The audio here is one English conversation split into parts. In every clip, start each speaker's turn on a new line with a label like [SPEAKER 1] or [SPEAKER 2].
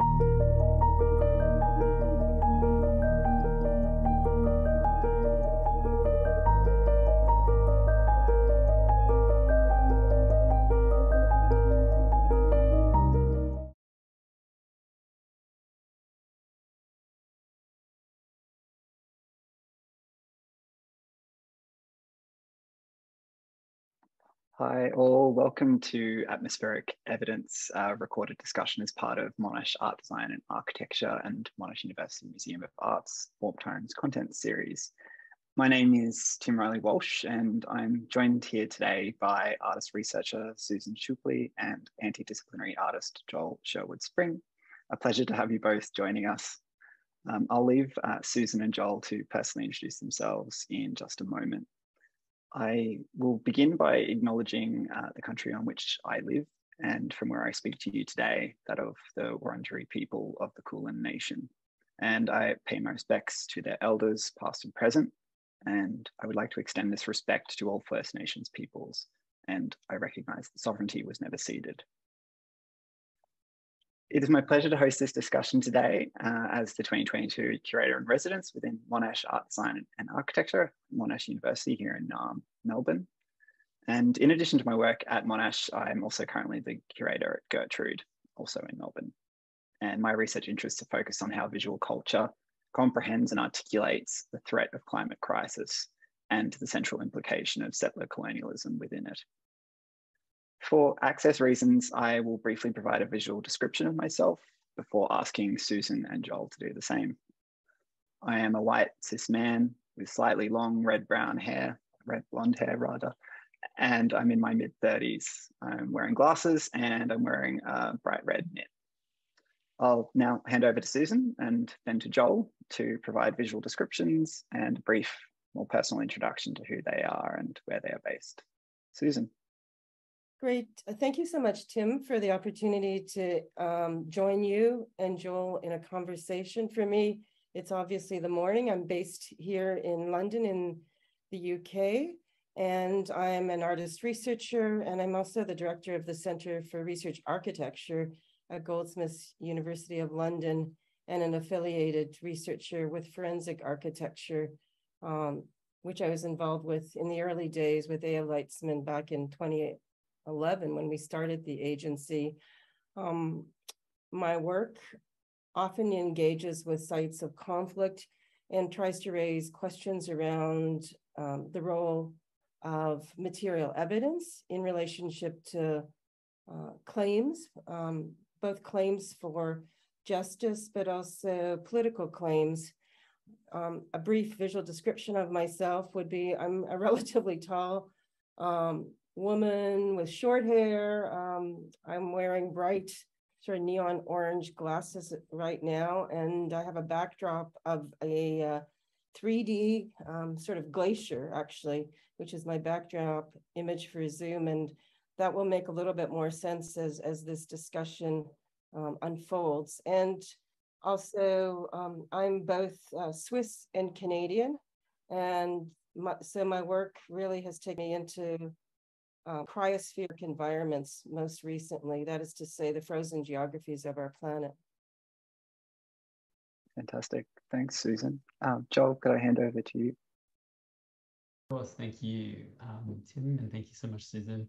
[SPEAKER 1] you Hi all, welcome to Atmospheric Evidence uh, recorded discussion as part of Monash Art Design and Architecture and Monash University Museum of Art's Warp Tones content series. My name is Tim Riley Walsh and I'm joined here today by artist researcher Susan Schuppli and anti-disciplinary artist Joel Sherwood Spring. A pleasure to have you both joining us. Um, I'll leave uh, Susan and Joel to personally introduce themselves in just a moment. I will begin by acknowledging uh, the country on which I live and from where I speak to you today, that of the Wurundjeri people of the Kulin Nation. And I pay my respects to their elders, past and present. And I would like to extend this respect to all First Nations peoples. And I recognize that sovereignty was never ceded. It is my pleasure to host this discussion today uh, as the 2022 Curator in Residence within Monash Art Design and Architecture, Monash University here in um, Melbourne. And in addition to my work at Monash, I'm also currently the curator at Gertrude, also in Melbourne. And my research interests are focused on how visual culture comprehends and articulates the threat of climate crisis and the central implication of settler colonialism within it. For access reasons, I will briefly provide a visual description of myself before asking Susan and Joel to do the same. I am a white cis man with slightly long red brown hair, red blonde hair rather, and I'm in my mid 30s. I'm wearing glasses and I'm wearing a bright red knit. I'll now hand over to Susan and then to Joel to provide visual descriptions and a brief, more personal introduction to who they are and where they are based. Susan.
[SPEAKER 2] Great. Uh, thank you so much, Tim, for the opportunity to um, join you and Joel in a conversation. For me, it's obviously the morning. I'm based here in London in the UK, and I'm an artist researcher, and I'm also the director of the Center for Research Architecture at Goldsmiths University of London, and an affiliated researcher with forensic architecture, um, which I was involved with in the early days with Eyal Weizman back in 20, 11 when we started the agency. Um, my work often engages with sites of conflict and tries to raise questions around um, the role of material evidence in relationship to uh, claims, um, both claims for justice, but also political claims. Um, a brief visual description of myself would be I'm a relatively tall um, woman with short hair. Um, I'm wearing bright sort of neon orange glasses right now, and I have a backdrop of a uh, 3D um, sort of glacier, actually, which is my backdrop image for Zoom, and that will make a little bit more sense as, as this discussion um, unfolds. And also, um, I'm both uh, Swiss and Canadian, and my, so my work really has taken me into uh, cryospheric environments most recently, that is to say, the frozen geographies of our planet.
[SPEAKER 1] Fantastic. Thanks, Susan. Um, Joel, could I hand over to you?
[SPEAKER 3] Of course, thank you, um, Tim, and thank you so much, Susan.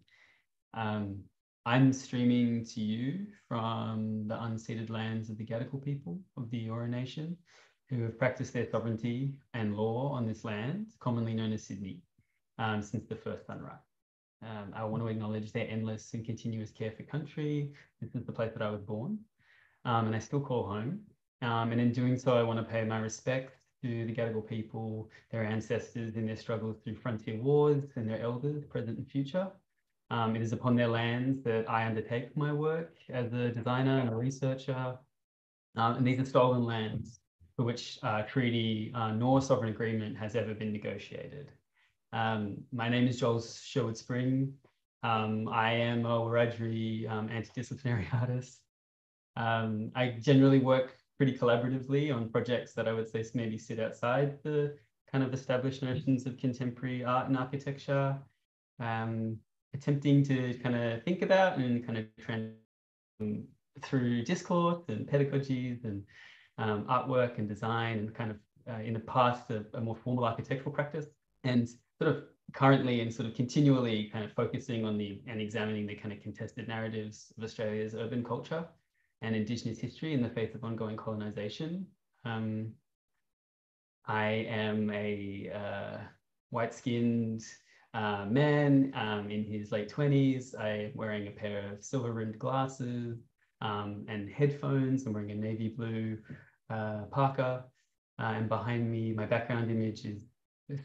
[SPEAKER 3] Um, I'm streaming to you from the unceded lands of the Gadigal people of the Eora Nation, who have practiced their sovereignty and law on this land, commonly known as Sydney, um, since the first sunrise. Um, I want to acknowledge their endless and continuous care for country. This is the place that I was born, um, and I still call home. Um, and in doing so, I want to pay my respect to the Gadigal people, their ancestors in their struggles through frontier wars, and their elders, present and future. Um, it is upon their lands that I undertake my work as a designer and a researcher. Um, and these are stolen lands for which uh, treaty uh, nor sovereign agreement has ever been negotiated. Um, my name is Joel Sherwood Spring. Um, I am a Wiradjuri um, anti-disciplinary artist. Um, I generally work pretty collaboratively on projects that I would say maybe sit outside the kind of established notions of contemporary art and architecture, um, attempting to kind of think about and kind of trend through discourse and pedagogies and um, artwork and design and kind of uh, in the past a, a more formal architectural practice and sort of currently and sort of continually kind of focusing on the and examining the kind of contested narratives of Australia's urban culture and Indigenous history in the face of ongoing colonization. Um, I am a uh, white-skinned uh, man um, in his late 20s. I'm wearing a pair of silver-rimmed glasses um, and headphones. I'm wearing a navy blue uh, parka. Uh, and behind me, my background image is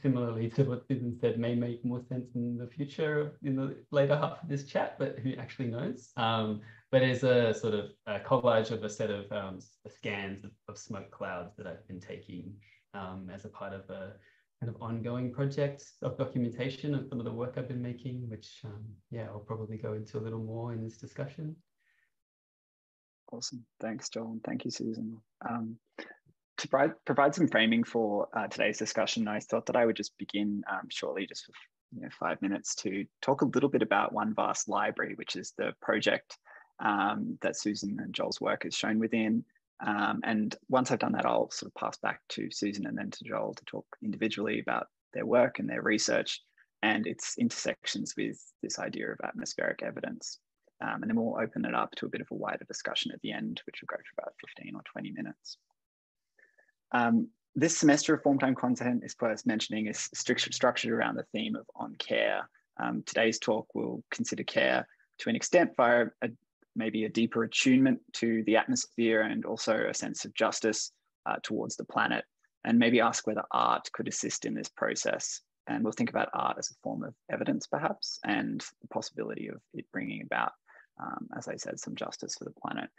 [SPEAKER 3] similarly to what Susan said, may make more sense in the future in the later half of this chat, but who actually knows? Um, but it's a sort of a collage of a set of um, scans of, of, smoke clouds that I've been taking um, as a part of a kind of ongoing project of documentation of some of the work I've been making, which um, yeah, I'll probably go into a little more in this discussion.
[SPEAKER 1] Awesome. Thanks, Joel. And thank you, Susan. Um, to provide, provide some framing for uh, today's discussion, I thought that I would just begin um, shortly, just for you know, five minutes, to talk a little bit about One Vast Library, which is the project um, that Susan and Joel's work is shown within. Um, and once I've done that, I'll sort of pass back to Susan and then to Joel to talk individually about their work and their research and its intersections with this idea of atmospheric evidence. Um, and then we'll open it up to a bit of a wider discussion at the end, which will go for about 15 or 20 minutes. Um, this semester of form time content is first mentioning is structured around the theme of on care. Um, today's talk will consider care to an extent via a, maybe a deeper attunement to the atmosphere and also a sense of justice uh, towards the planet, and maybe ask whether art could assist in this process. And we'll think about art as a form of evidence, perhaps, and the possibility of it bringing about, um, as I said, some justice for the planet.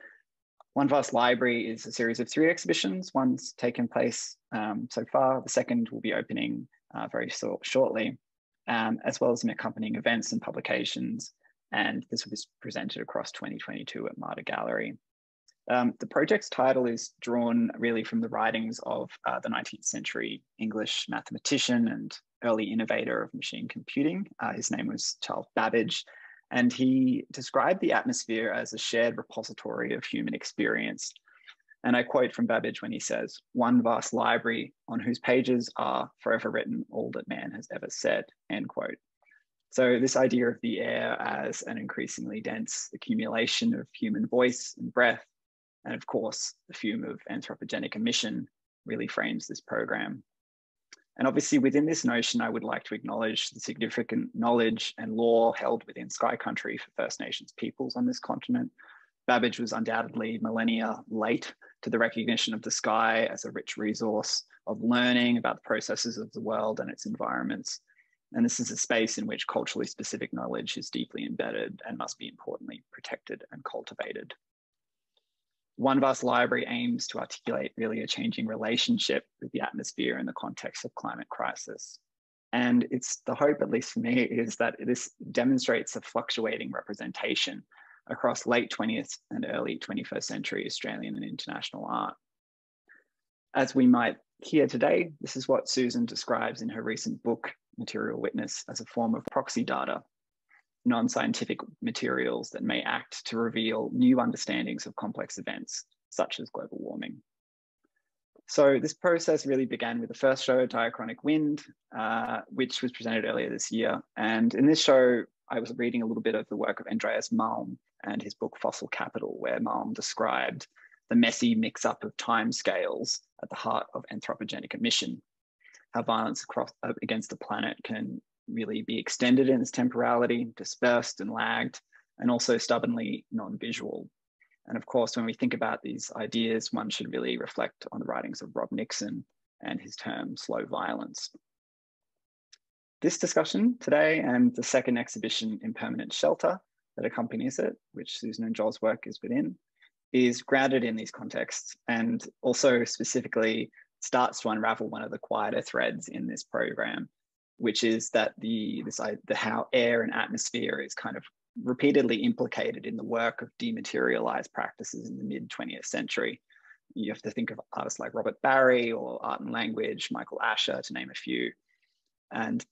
[SPEAKER 1] One Vast Library is a series of three exhibitions. One's taken place um, so far. The second will be opening uh, very so shortly, um, as well as some accompanying events and publications. And this will be presented across 2022 at MADA Gallery. Um, the project's title is drawn really from the writings of uh, the 19th century English mathematician and early innovator of machine computing. Uh, his name was Charles Babbage, and he described the atmosphere as a shared repository of human experience. And I quote from Babbage when he says, one vast library on whose pages are forever written all that man has ever said, end quote. So this idea of the air as an increasingly dense accumulation of human voice and breath, and of course, the fume of anthropogenic emission really frames this program. And obviously within this notion, I would like to acknowledge the significant knowledge and law held within Sky Country for First Nations peoples on this continent. Babbage was undoubtedly millennia late to the recognition of the sky as a rich resource of learning about the processes of the world and its environments. And this is a space in which culturally specific knowledge is deeply embedded and must be importantly protected and cultivated. One Vast Library aims to articulate really a changing relationship with the atmosphere in the context of climate crisis. And it's the hope, at least for me, is that this demonstrates a fluctuating representation across late 20th and early 21st century Australian and international art. As we might hear today, this is what Susan describes in her recent book, Material Witness, as a form of proxy data non-scientific materials that may act to reveal new understandings of complex events, such as global warming. So this process really began with the first show, Diachronic Wind, uh, which was presented earlier this year. And in this show, I was reading a little bit of the work of Andreas Malm and his book Fossil Capital, where Malm described the messy mix-up of time scales at the heart of anthropogenic emission, how violence across, uh, against the planet can really be extended in its temporality, dispersed and lagged, and also stubbornly non-visual. And of course, when we think about these ideas, one should really reflect on the writings of Rob Nixon and his term slow violence. This discussion today and the second exhibition Impermanent Shelter that accompanies it, which Susan and Joel's work is within, is grounded in these contexts and also specifically starts to unravel one of the quieter threads in this program, which is that the this the how air and atmosphere is kind of repeatedly implicated in the work of dematerialized practices in the mid 20th century. You have to think of artists like Robert Barry or Art and Language, Michael Asher, to name a few. And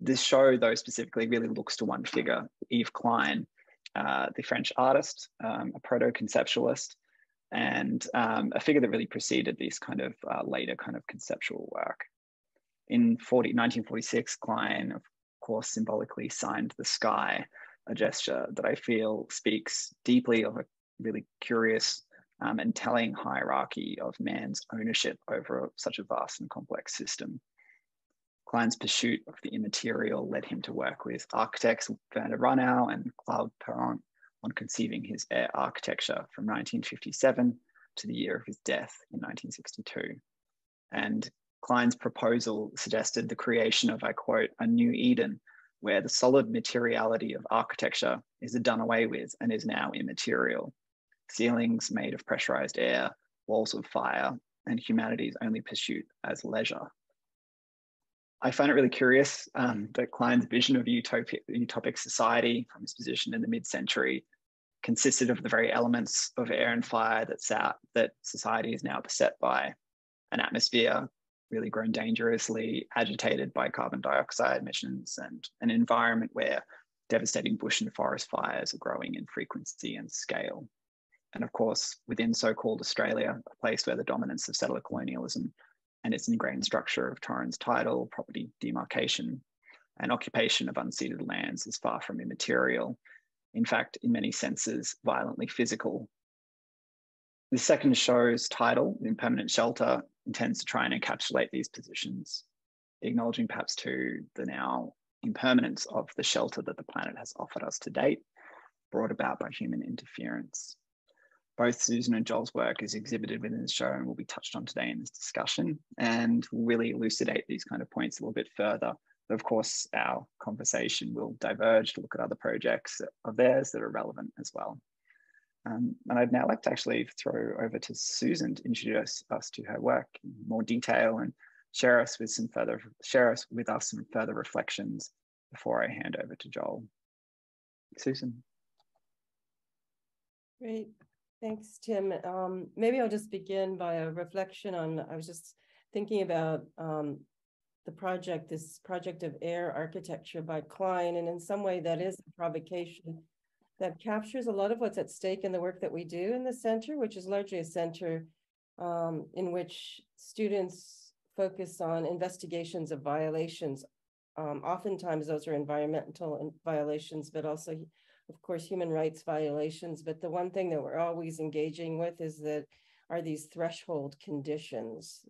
[SPEAKER 1] this show, though, specifically really looks to one figure, Yves Klein, uh, the French artist, um, a proto-conceptualist, and um, a figure that really preceded this kind of uh, later kind of conceptual work. In 40, 1946, Klein, of course, symbolically signed the sky, a gesture that I feel speaks deeply of a really curious um, and telling hierarchy of man's ownership over such a vast and complex system. Klein's pursuit of the immaterial led him to work with architects Werner Ruhnau and Claude Parent on conceiving his air architecture from 1957 to the year of his death in 1962. And Klein's proposal suggested the creation of, I quote, a new Eden, where the solid materiality of architecture is done away with and is now immaterial ceilings made of pressurized air, walls of fire, and humanity's only pursuit as leisure. I find it really curious um, that Klein's vision of utopic, utopic society from his position in the mid-century consisted of the very elements of air and fire that's out, that society is now beset by, an atmosphere really grown dangerously agitated by carbon dioxide emissions and an environment where devastating bush and forest fires are growing in frequency and scale and of course, within so-called Australia, a place where the dominance of settler colonialism and its ingrained structure of Torrens title, property demarcation, and occupation of unceded lands is far from immaterial. In fact, in many senses, violently physical. The second show's title, Impermanent Shelter, intends to try and encapsulate these positions, acknowledging perhaps too the now impermanence of the shelter that the planet has offered us to date, brought about by human interference. Both Susan and Joel's work is exhibited within the show and will be touched on today in this discussion and really elucidate these kind of points a little bit further. But of course, our conversation will diverge to look at other projects of theirs that are relevant as well. Um, and I'd now like to actually throw over to Susan to introduce us to her work in more detail and share us with some further share us with us some further reflections before I hand over to Joel. Susan.
[SPEAKER 2] Great. Thanks, Tim. Um, maybe I'll just begin by a reflection on, I was just thinking about um, the project, this project of air architecture by Klein, and in some way that is a provocation that captures a lot of what's at stake in the work that we do in the center, which is largely a center um, in which students focus on investigations of violations. Um, oftentimes those are environmental violations, but also of course, human rights violations, but the one thing that we're always engaging with is that are these threshold conditions,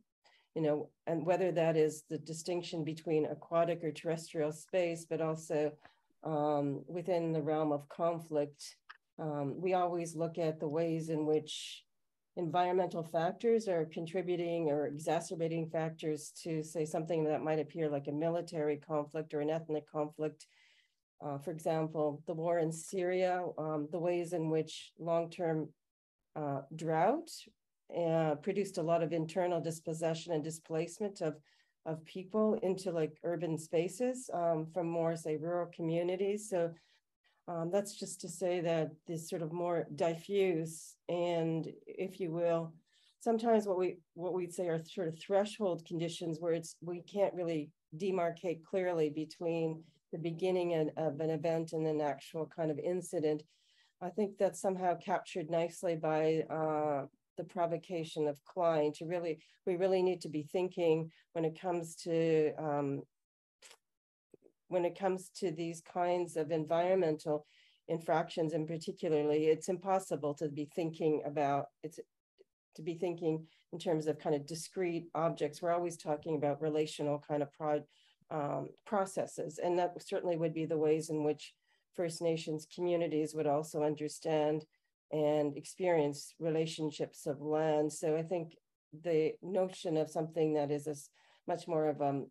[SPEAKER 2] you know, and whether that is the distinction between aquatic or terrestrial space, but also um, within the realm of conflict, um, we always look at the ways in which environmental factors are contributing or exacerbating factors to say something that might appear like a military conflict or an ethnic conflict. Uh, for example, the war in Syria, um, the ways in which long-term uh, drought uh, produced a lot of internal dispossession and displacement of, of people into like urban spaces um, from more, say, rural communities. So um, that's just to say that this sort of more diffuse and, if you will, sometimes what we what we'd say are sort of threshold conditions where it's we can't really demarcate clearly between the beginning of an event and an actual kind of incident. I think that's somehow captured nicely by uh, the provocation of Klein to really, we really need to be thinking when it comes to, um, when it comes to these kinds of environmental infractions and particularly, it's impossible to be thinking about, it's to be thinking in terms of kind of discrete objects. We're always talking about relational kind of um, processes. And that certainly would be the ways in which First Nations communities would also understand and experience relationships of land. So I think the notion of something that is a much more of um,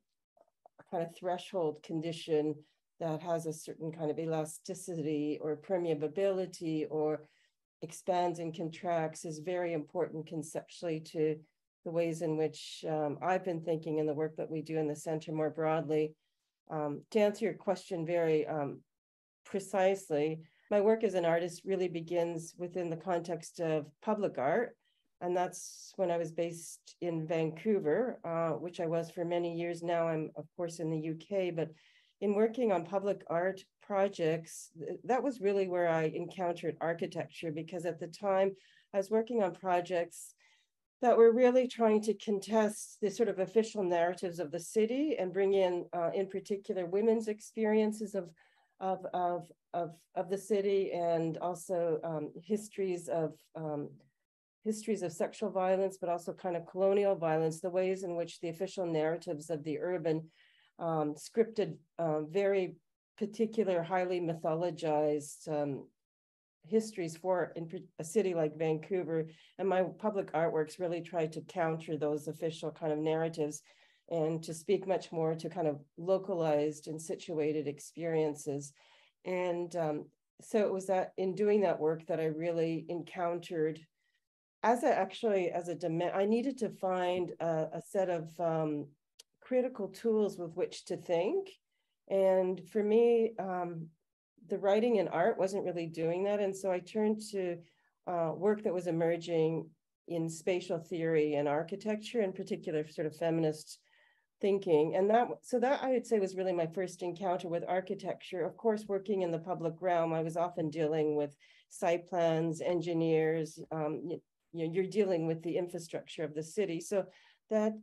[SPEAKER 2] a kind of threshold condition that has a certain kind of elasticity or permeability or expands and contracts is very important conceptually to the ways in which um, I've been thinking in the work that we do in the center more broadly. Um, to answer your question very um, precisely, my work as an artist really begins within the context of public art. And that's when I was based in Vancouver, uh, which I was for many years now. I'm, of course, in the UK, but in working on public art projects, that was really where I encountered architecture because at the time I was working on projects that were really trying to contest the sort of official narratives of the city and bring in, uh, in particular, women's experiences of, of, of, of, of the city and also um, histories of um, histories of sexual violence, but also kind of colonial violence, the ways in which the official narratives of the urban um, scripted, uh, very particular, highly mythologized um, histories for in a city like Vancouver. And my public artworks really try to counter those official kind of narratives and to speak much more to kind of localized and situated experiences. And um, so it was that in doing that work that I really encountered as a actually as a demand, I needed to find a, a set of um, critical tools with which to think. And for me, um, the writing and art wasn't really doing that. And so I turned to uh, work that was emerging in spatial theory and architecture, in particular, sort of feminist thinking. And that, so that I would say was really my first encounter with architecture. Of course, working in the public realm, I was often dealing with site plans, engineers, um, you, you know, you're dealing with the infrastructure of the city. So that,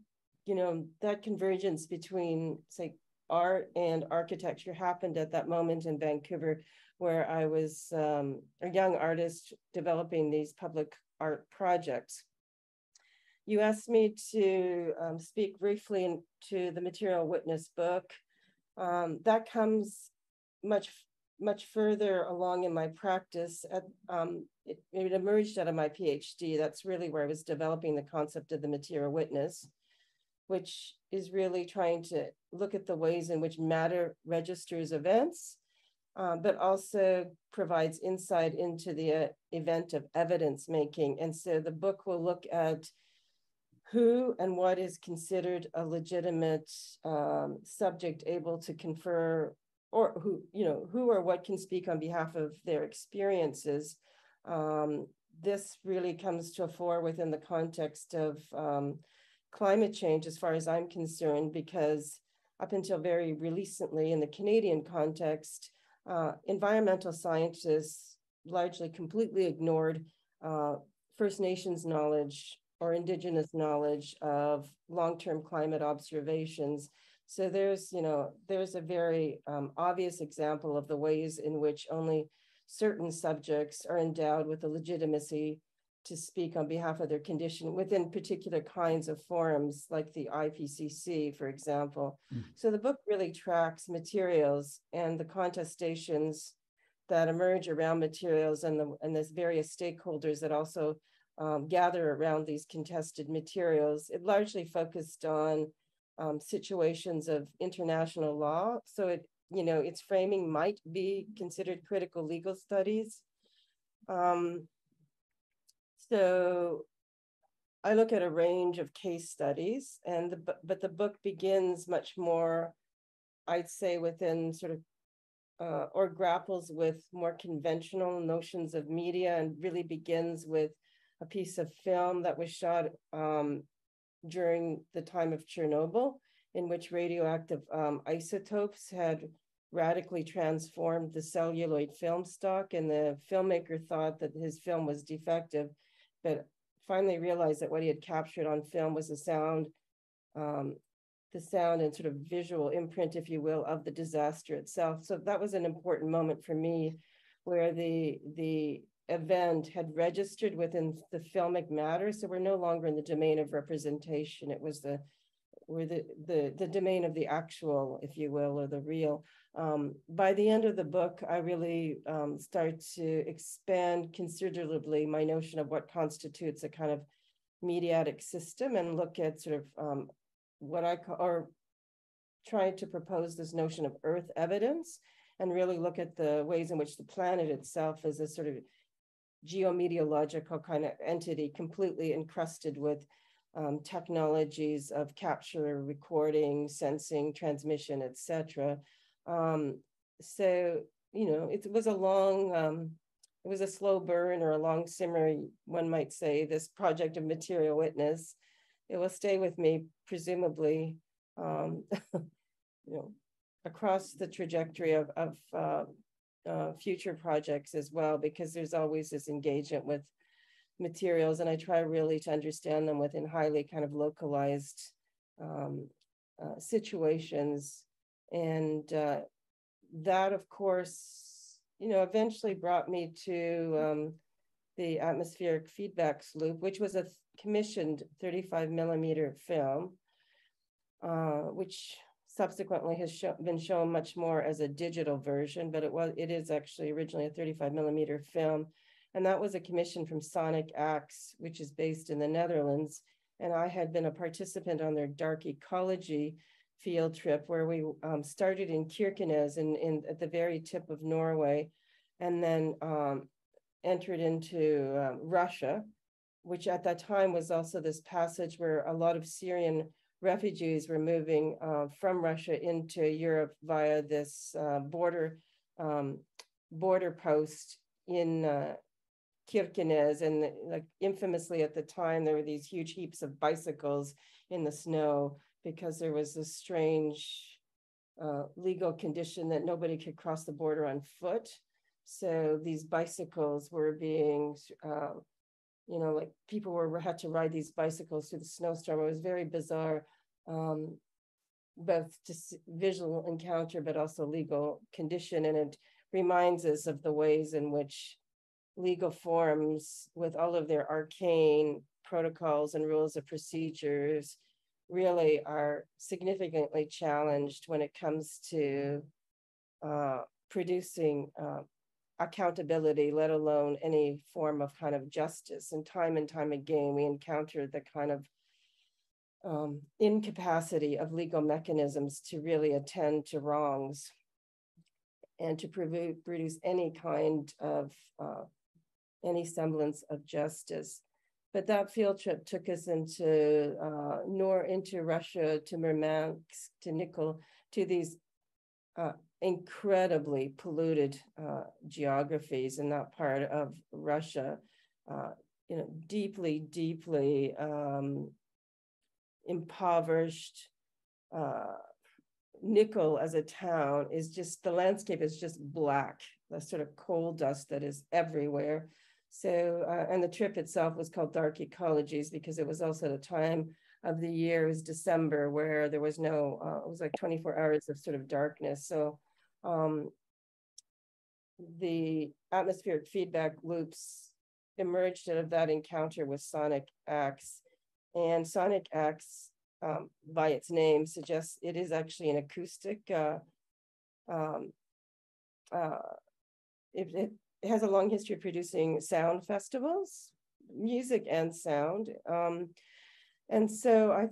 [SPEAKER 2] you know, that convergence between, say, art and architecture happened at that moment in Vancouver, where I was um, a young artist developing these public art projects. You asked me to um, speak briefly to the Material Witness book. Um, that comes much, much further along in my practice. At, um, it, it emerged out of my PhD. That's really where I was developing the concept of the material witness which is really trying to look at the ways in which matter registers events, uh, but also provides insight into the uh, event of evidence making. And so the book will look at who and what is considered a legitimate um, subject able to confer or who, you know, who or what can speak on behalf of their experiences. Um, this really comes to a fore within the context of um, climate change as far as I'm concerned, because up until very recently in the Canadian context, uh, environmental scientists largely completely ignored uh, First Nations knowledge or Indigenous knowledge of long-term climate observations. So there's, you know, there's a very um, obvious example of the ways in which only certain subjects are endowed with the legitimacy to speak on behalf of their condition within particular kinds of forums, like the IPCC, for example. Mm. So the book really tracks materials and the contestations that emerge around materials and the and there's various stakeholders that also um, gather around these contested materials. It largely focused on um, situations of international law. So it, you know, its framing might be considered critical legal studies. Um, so I look at a range of case studies, and the, but the book begins much more, I'd say, within sort of uh, or grapples with more conventional notions of media, and really begins with a piece of film that was shot um, during the time of Chernobyl, in which radioactive um, isotopes had radically transformed the celluloid film stock, and the filmmaker thought that his film was defective but finally realized that what he had captured on film was the sound, um, the sound and sort of visual imprint, if you will, of the disaster itself. So that was an important moment for me, where the the event had registered within the filmic matter. So we're no longer in the domain of representation. It was the we're the the the domain of the actual, if you will, or the real. Um, by the end of the book, I really um, start to expand considerably my notion of what constitutes a kind of mediatic system and look at sort of um, what I call, or trying to propose this notion of earth evidence and really look at the ways in which the planet itself is a sort of geometeorological kind of entity completely encrusted with um, technologies of capture, recording, sensing, transmission, etc. Um, so, you know, it was a long, um, it was a slow burn or a long simmer, one might say, this project of material witness. It will stay with me, presumably, um, you know, across the trajectory of, of uh, uh, future projects as well, because there's always this engagement with materials, and I try really to understand them within highly kind of localized um, uh, situations. And uh, that, of course, you know, eventually brought me to um, the atmospheric feedbacks loop, which was a commissioned 35 millimeter film, uh, which subsequently has show, been shown much more as a digital version, but it was it is actually originally a 35 millimeter film. And that was a commission from Sonic Acts, which is based in the Netherlands. And I had been a participant on their dark ecology field trip where we um, started in Kirkenes in, in at the very tip of Norway and then um, entered into um, Russia, which at that time was also this passage where a lot of Syrian refugees were moving uh, from Russia into Europe via this uh, border um, border post in uh, Kirkenes. And like infamously at the time, there were these huge heaps of bicycles in the snow because there was this strange uh, legal condition that nobody could cross the border on foot. So these bicycles were being, uh, you know, like people were had to ride these bicycles through the snowstorm. It was very bizarre, um, both just visual encounter, but also legal condition. And it reminds us of the ways in which legal forms, with all of their arcane protocols and rules of procedures, really are significantly challenged when it comes to uh, producing uh, accountability, let alone any form of kind of justice. And time and time again, we encounter the kind of um, incapacity of legal mechanisms to really attend to wrongs and to produce any kind of uh, any semblance of justice. But that field trip took us into uh, nor into Russia, to Murmansk, to Nikkel, to these uh, incredibly polluted uh, geographies in that part of Russia. Uh, you know, deeply, deeply um, impoverished. Uh, Nikkel as a town is just the landscape is just black. The sort of coal dust that is everywhere. So, uh, and the trip itself was called Dark Ecologies because it was also the time of the year, it was December, where there was no, uh, it was like 24 hours of sort of darkness. So, um, the atmospheric feedback loops emerged out of that encounter with Sonic Acts. And Sonic Acts, um, by its name, suggests it is actually an acoustic. Uh, um, uh, it, it, it has a long history of producing sound festivals, music and sound. Um, and so I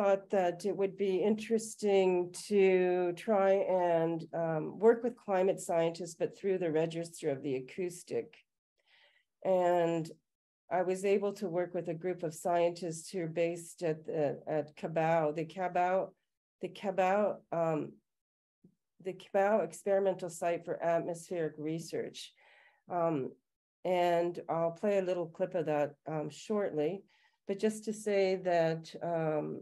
[SPEAKER 2] thought that it would be interesting to try and um, work with climate scientists, but through the register of the acoustic. And I was able to work with a group of scientists who are based at the, at Cabauw, the Cabauw, the Cabauw, um, the Cabauw experimental site for atmospheric research. Um, and I'll play a little clip of that um, shortly. But just to say that um,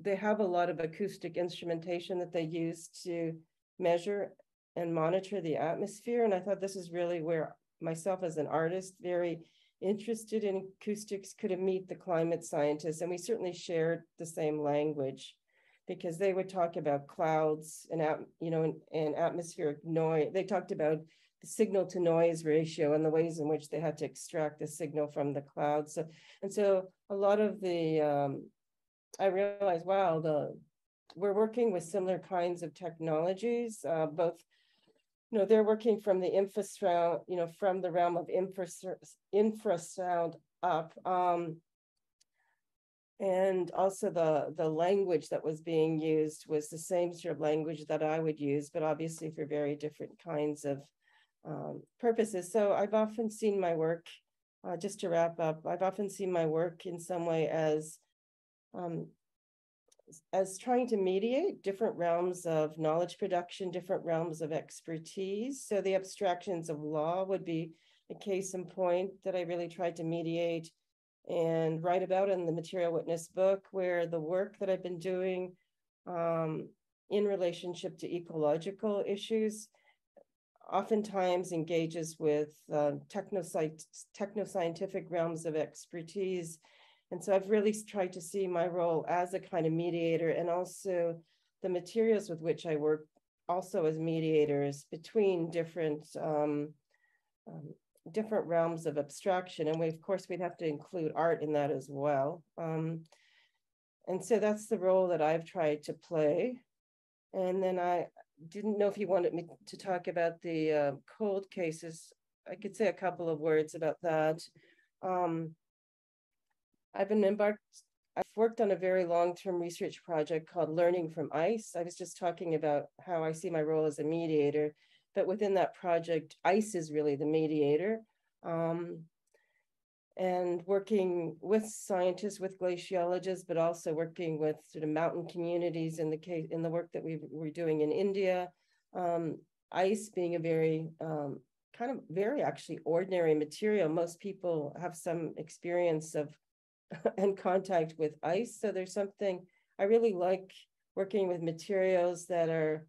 [SPEAKER 2] they have a lot of acoustic instrumentation that they use to measure and monitor the atmosphere. And I thought this is really where myself as an artist, very interested in acoustics, could meet the climate scientists. And we certainly shared the same language because they would talk about clouds and, you know, and, and atmospheric noise. They talked about the signal to noise ratio and the ways in which they had to extract the signal from the clouds. So, and so a lot of the, um, I realized, wow, the we're working with similar kinds of technologies, uh, both, you know, they're working from the infrasound, you know, from the realm of infrasound up. Um, and also the the language that was being used was the same sort of language that I would use, but obviously for very different kinds of um, purposes. So I've often seen my work, uh, just to wrap up, I've often seen my work in some way as um, as trying to mediate different realms of knowledge production, different realms of expertise. So the abstractions of law would be a case in point that I really tried to mediate and write about in the material witness book, where the work that I've been doing um, in relationship to ecological issues, oftentimes engages with uh, techno-scientific realms of expertise. And so I've really tried to see my role as a kind of mediator and also the materials with which I work also as mediators between different um, um, different realms of abstraction. And we, of course, we'd have to include art in that as well. Um, and so that's the role that I've tried to play. And then I didn't know if you wanted me to talk about the uh, cold cases. I could say a couple of words about that. Um, I've been embarked, I've worked on a very long-term research project called Learning from ICE. I was just talking about how I see my role as a mediator but within that project, ICE is really the mediator. Um, and working with scientists, with glaciologists, but also working with sort of mountain communities in the case in the work that we were doing in India. Um, ice being a very um, kind of very actually ordinary material. Most people have some experience of and contact with ice. So there's something I really like working with materials that are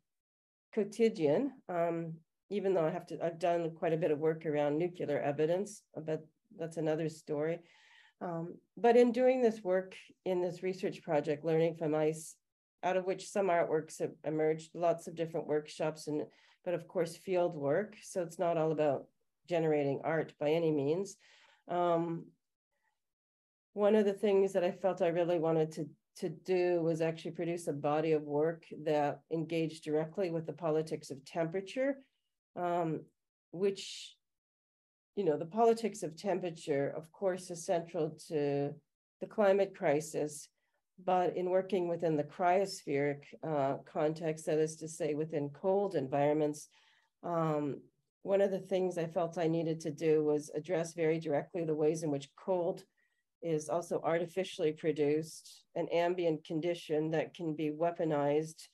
[SPEAKER 2] quotidian, um, even though I have to, I've done quite a bit of work around nuclear evidence, but that's another story. Um, but in doing this work in this research project, Learning from ICE, out of which some artworks have emerged, lots of different workshops, and but of course field work. So it's not all about generating art by any means. Um, one of the things that I felt I really wanted to to do was actually produce a body of work that engaged directly with the politics of temperature, um, which, you know, the politics of temperature, of course, is central to the climate crisis, but in working within the cryospheric uh, context, that is to say, within cold environments, um, one of the things I felt I needed to do was address very directly the ways in which cold is also artificially produced, an ambient condition that can be weaponized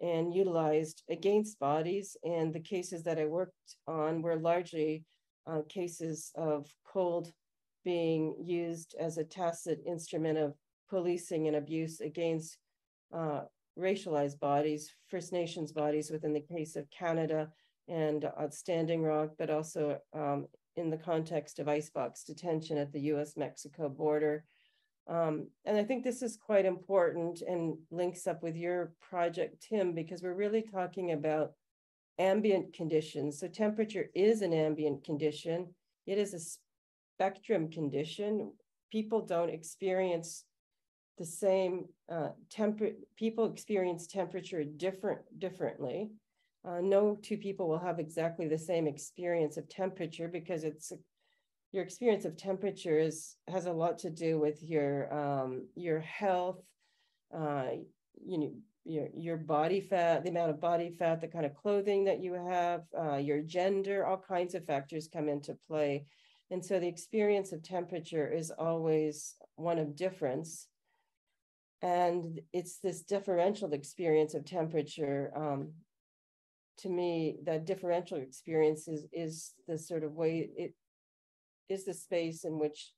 [SPEAKER 2] and utilized against bodies. And the cases that I worked on were largely uh, cases of cold being used as a tacit instrument of policing and abuse against uh, racialized bodies, First Nations bodies within the case of Canada and uh, Standing Rock, but also um, in the context of icebox detention at the US Mexico border. Um, and I think this is quite important and links up with your project, Tim, because we're really talking about ambient conditions. So temperature is an ambient condition. It is a spectrum condition. People don't experience the same uh, temper. People experience temperature different differently. Uh, no two people will have exactly the same experience of temperature because it's your experience of temperature is, has a lot to do with your um, your health, uh, you know, your your body fat, the amount of body fat, the kind of clothing that you have, uh, your gender, all kinds of factors come into play. And so the experience of temperature is always one of difference. And it's this differential experience of temperature um, to me, that differential experience is, is the sort of way it is the space in which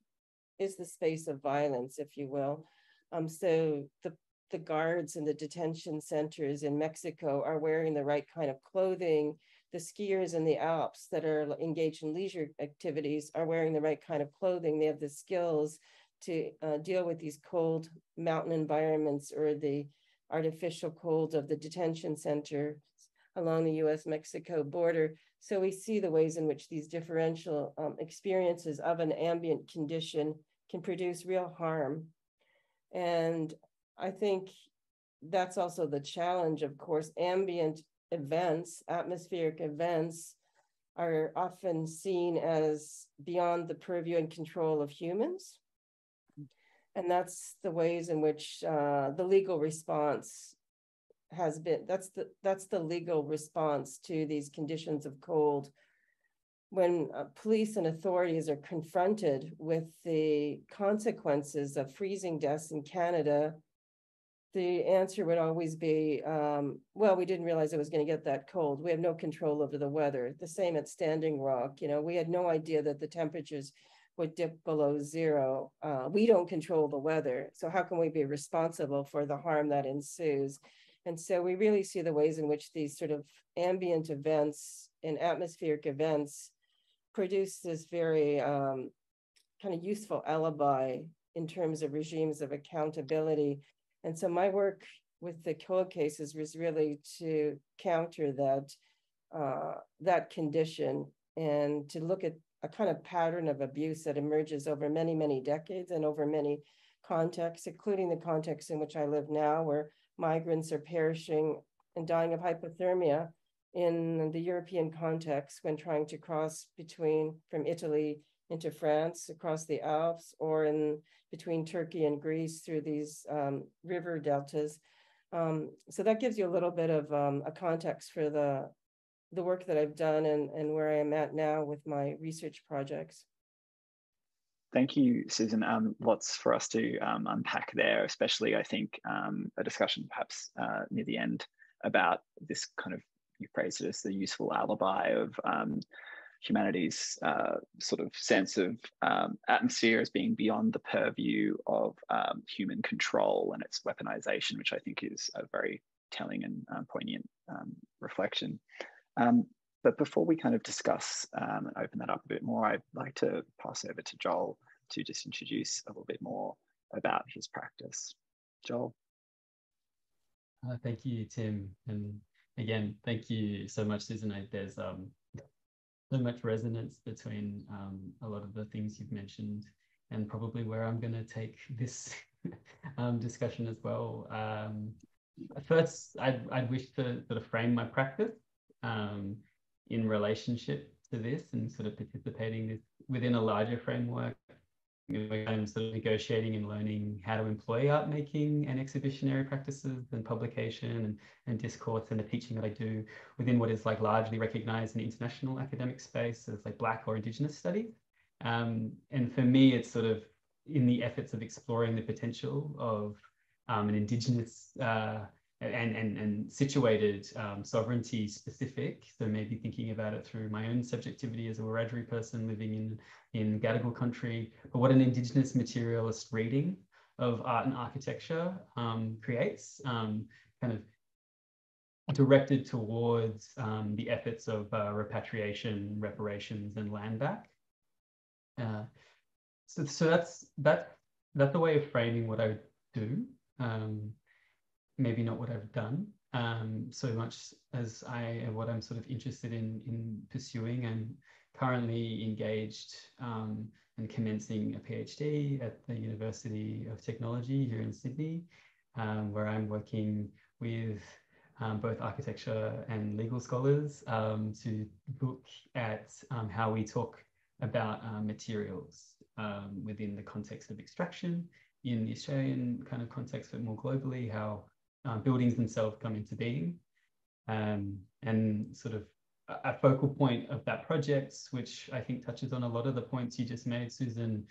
[SPEAKER 2] is the space of violence, if you will. Um, so the the guards in the detention centers in Mexico are wearing the right kind of clothing. The skiers in the Alps that are engaged in leisure activities are wearing the right kind of clothing. They have the skills to uh, deal with these cold mountain environments or the artificial cold of the detention center along the US Mexico border. So we see the ways in which these differential um, experiences of an ambient condition can produce real harm. And I think that's also the challenge, of course, ambient events, atmospheric events are often seen as beyond the purview and control of humans. And that's the ways in which uh, the legal response has been that's the that's the legal response to these conditions of cold when uh, police and authorities are confronted with the consequences of freezing deaths in Canada, the answer would always be, um, well, we didn't realize it was going to get that cold. We have no control over the weather. The same at Standing Rock. You know, we had no idea that the temperatures would dip below zero. Uh, we don't control the weather. So how can we be responsible for the harm that ensues? And so we really see the ways in which these sort of ambient events and atmospheric events produce this very um, kind of useful alibi in terms of regimes of accountability. And so my work with the cold cases was really to counter that uh, that condition and to look at a kind of pattern of abuse that emerges over many, many decades and over many contexts, including the context in which I live now, where migrants are perishing and dying of hypothermia in the European context when trying to cross between from Italy into France across the Alps or in between Turkey and Greece through these um, river deltas. Um, so that gives you a little bit of um, a context for the the work that I've done and, and where I am at now with my research projects.
[SPEAKER 1] Thank you, Susan. Um, lots for us to um, unpack there, especially I think um, a discussion perhaps uh, near the end about this kind of, you phrased it as the useful alibi of um, humanity's uh, sort of sense of um, atmosphere as being beyond the purview of um, human control and its weaponization, which I think is a very telling and uh, poignant reflection. Um, but before we kind of discuss um, and open that up a bit more, I'd like to pass over to Joel to just introduce a little bit more about his practice. Joel.
[SPEAKER 3] Uh, thank you, Tim. And again, thank you so much, Susan. I, there's um, so much resonance between um, a lot of the things you've mentioned and probably where I'm going to take this um, discussion as well. Um, first, I'd, wish to sort of frame my practice um, in relationship to this and sort of participating this within a larger framework I'm sort of negotiating and learning how to employ art making and exhibitionary practices and publication and, and discourse and the teaching that I do within what is like largely recognized in the international academic space as like Black or Indigenous studies. Um, and for me, it's sort of in the efforts of exploring the potential of um, an Indigenous uh, and, and, and situated um, sovereignty specific. So maybe thinking about it through my own subjectivity as a Wiradjuri person living in, in Gadigal country, but what an Indigenous materialist reading of art and architecture um, creates, um, kind of directed towards um, the efforts of uh, repatriation, reparations, and land back. Uh, so, so that's that that's the way of framing what I do. Um, maybe not what I've done um, so much as I what I'm sort of interested in in pursuing. I'm currently engaged um, and commencing a PhD at the University of Technology here in Sydney, um, where I'm working with um, both architecture and legal scholars um, to look at um, how we talk about uh, materials within the context of extraction in the Australian kind of context, but more globally, how uh, buildings themselves come into being. Um, and sort of a, focal point of that project, which I think touches on a lot of the points you just made, Susan,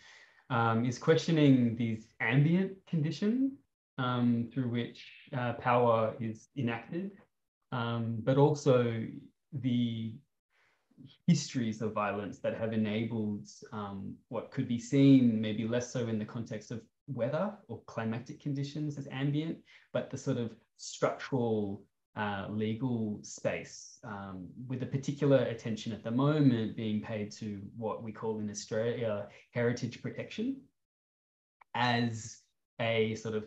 [SPEAKER 3] um, is questioning these ambient conditions um, through which uh, power is enacted, um, but also the histories of violence that have enabled um, what could be seen, maybe less so in the context of weather or climatic conditions as ambient, but the sort of structural uh, legal space um, with a particular attention at the moment being paid to what we call in Australia heritage protection as a sort of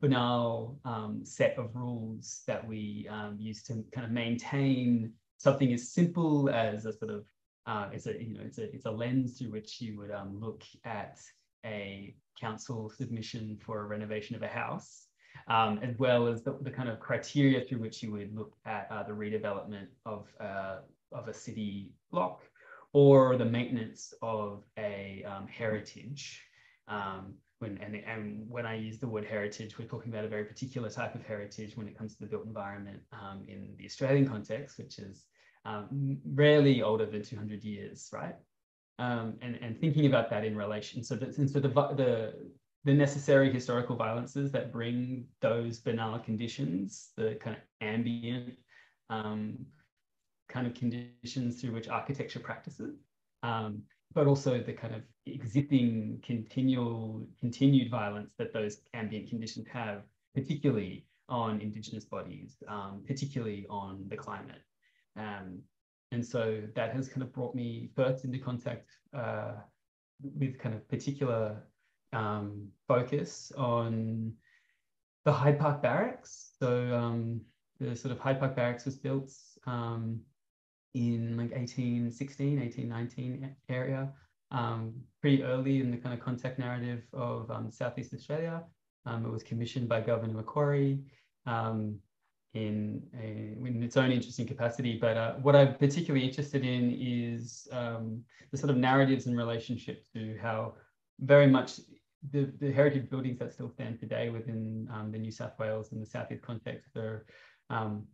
[SPEAKER 3] banal um, set of rules that we um, use to kind of maintain something as simple as a sort of uh, it's a you know it's a it's a lens through which you would um, look at a council submission for a renovation of a house, um, as well as the, the, kind of criteria through which you would look at uh, the redevelopment of, uh, of a city block or the maintenance of a um, heritage. Um, when, and, and when I use the word heritage, we're talking about a very particular type of heritage when it comes to the built environment um, in the Australian context, which is um, rarely older than 200 years, right? Um, and, and thinking about that in relation. So that since the, the, the necessary historical violences that bring those banal conditions, the kind of ambient um, kind of conditions through which architecture practices, um, but also the kind of existing continual continued violence that those ambient conditions have, particularly on Indigenous bodies, um, particularly on the climate. Um, and so that has kind of brought me first into contact uh, with kind of particular um, focus on the Hyde Park Barracks. So um, the sort of Hyde Park Barracks was built um, in like 1816, 1819 area, um, pretty early in the kind of contact narrative of um, Southeast Australia. Um, it was commissioned by Governor Macquarie um, in, a, in its own interesting capacity. But uh, what I'm particularly interested in is um, the sort of narratives in relationship to how very much the, the heritage buildings that still stand today within um, the New South Wales and the Southeast context are um,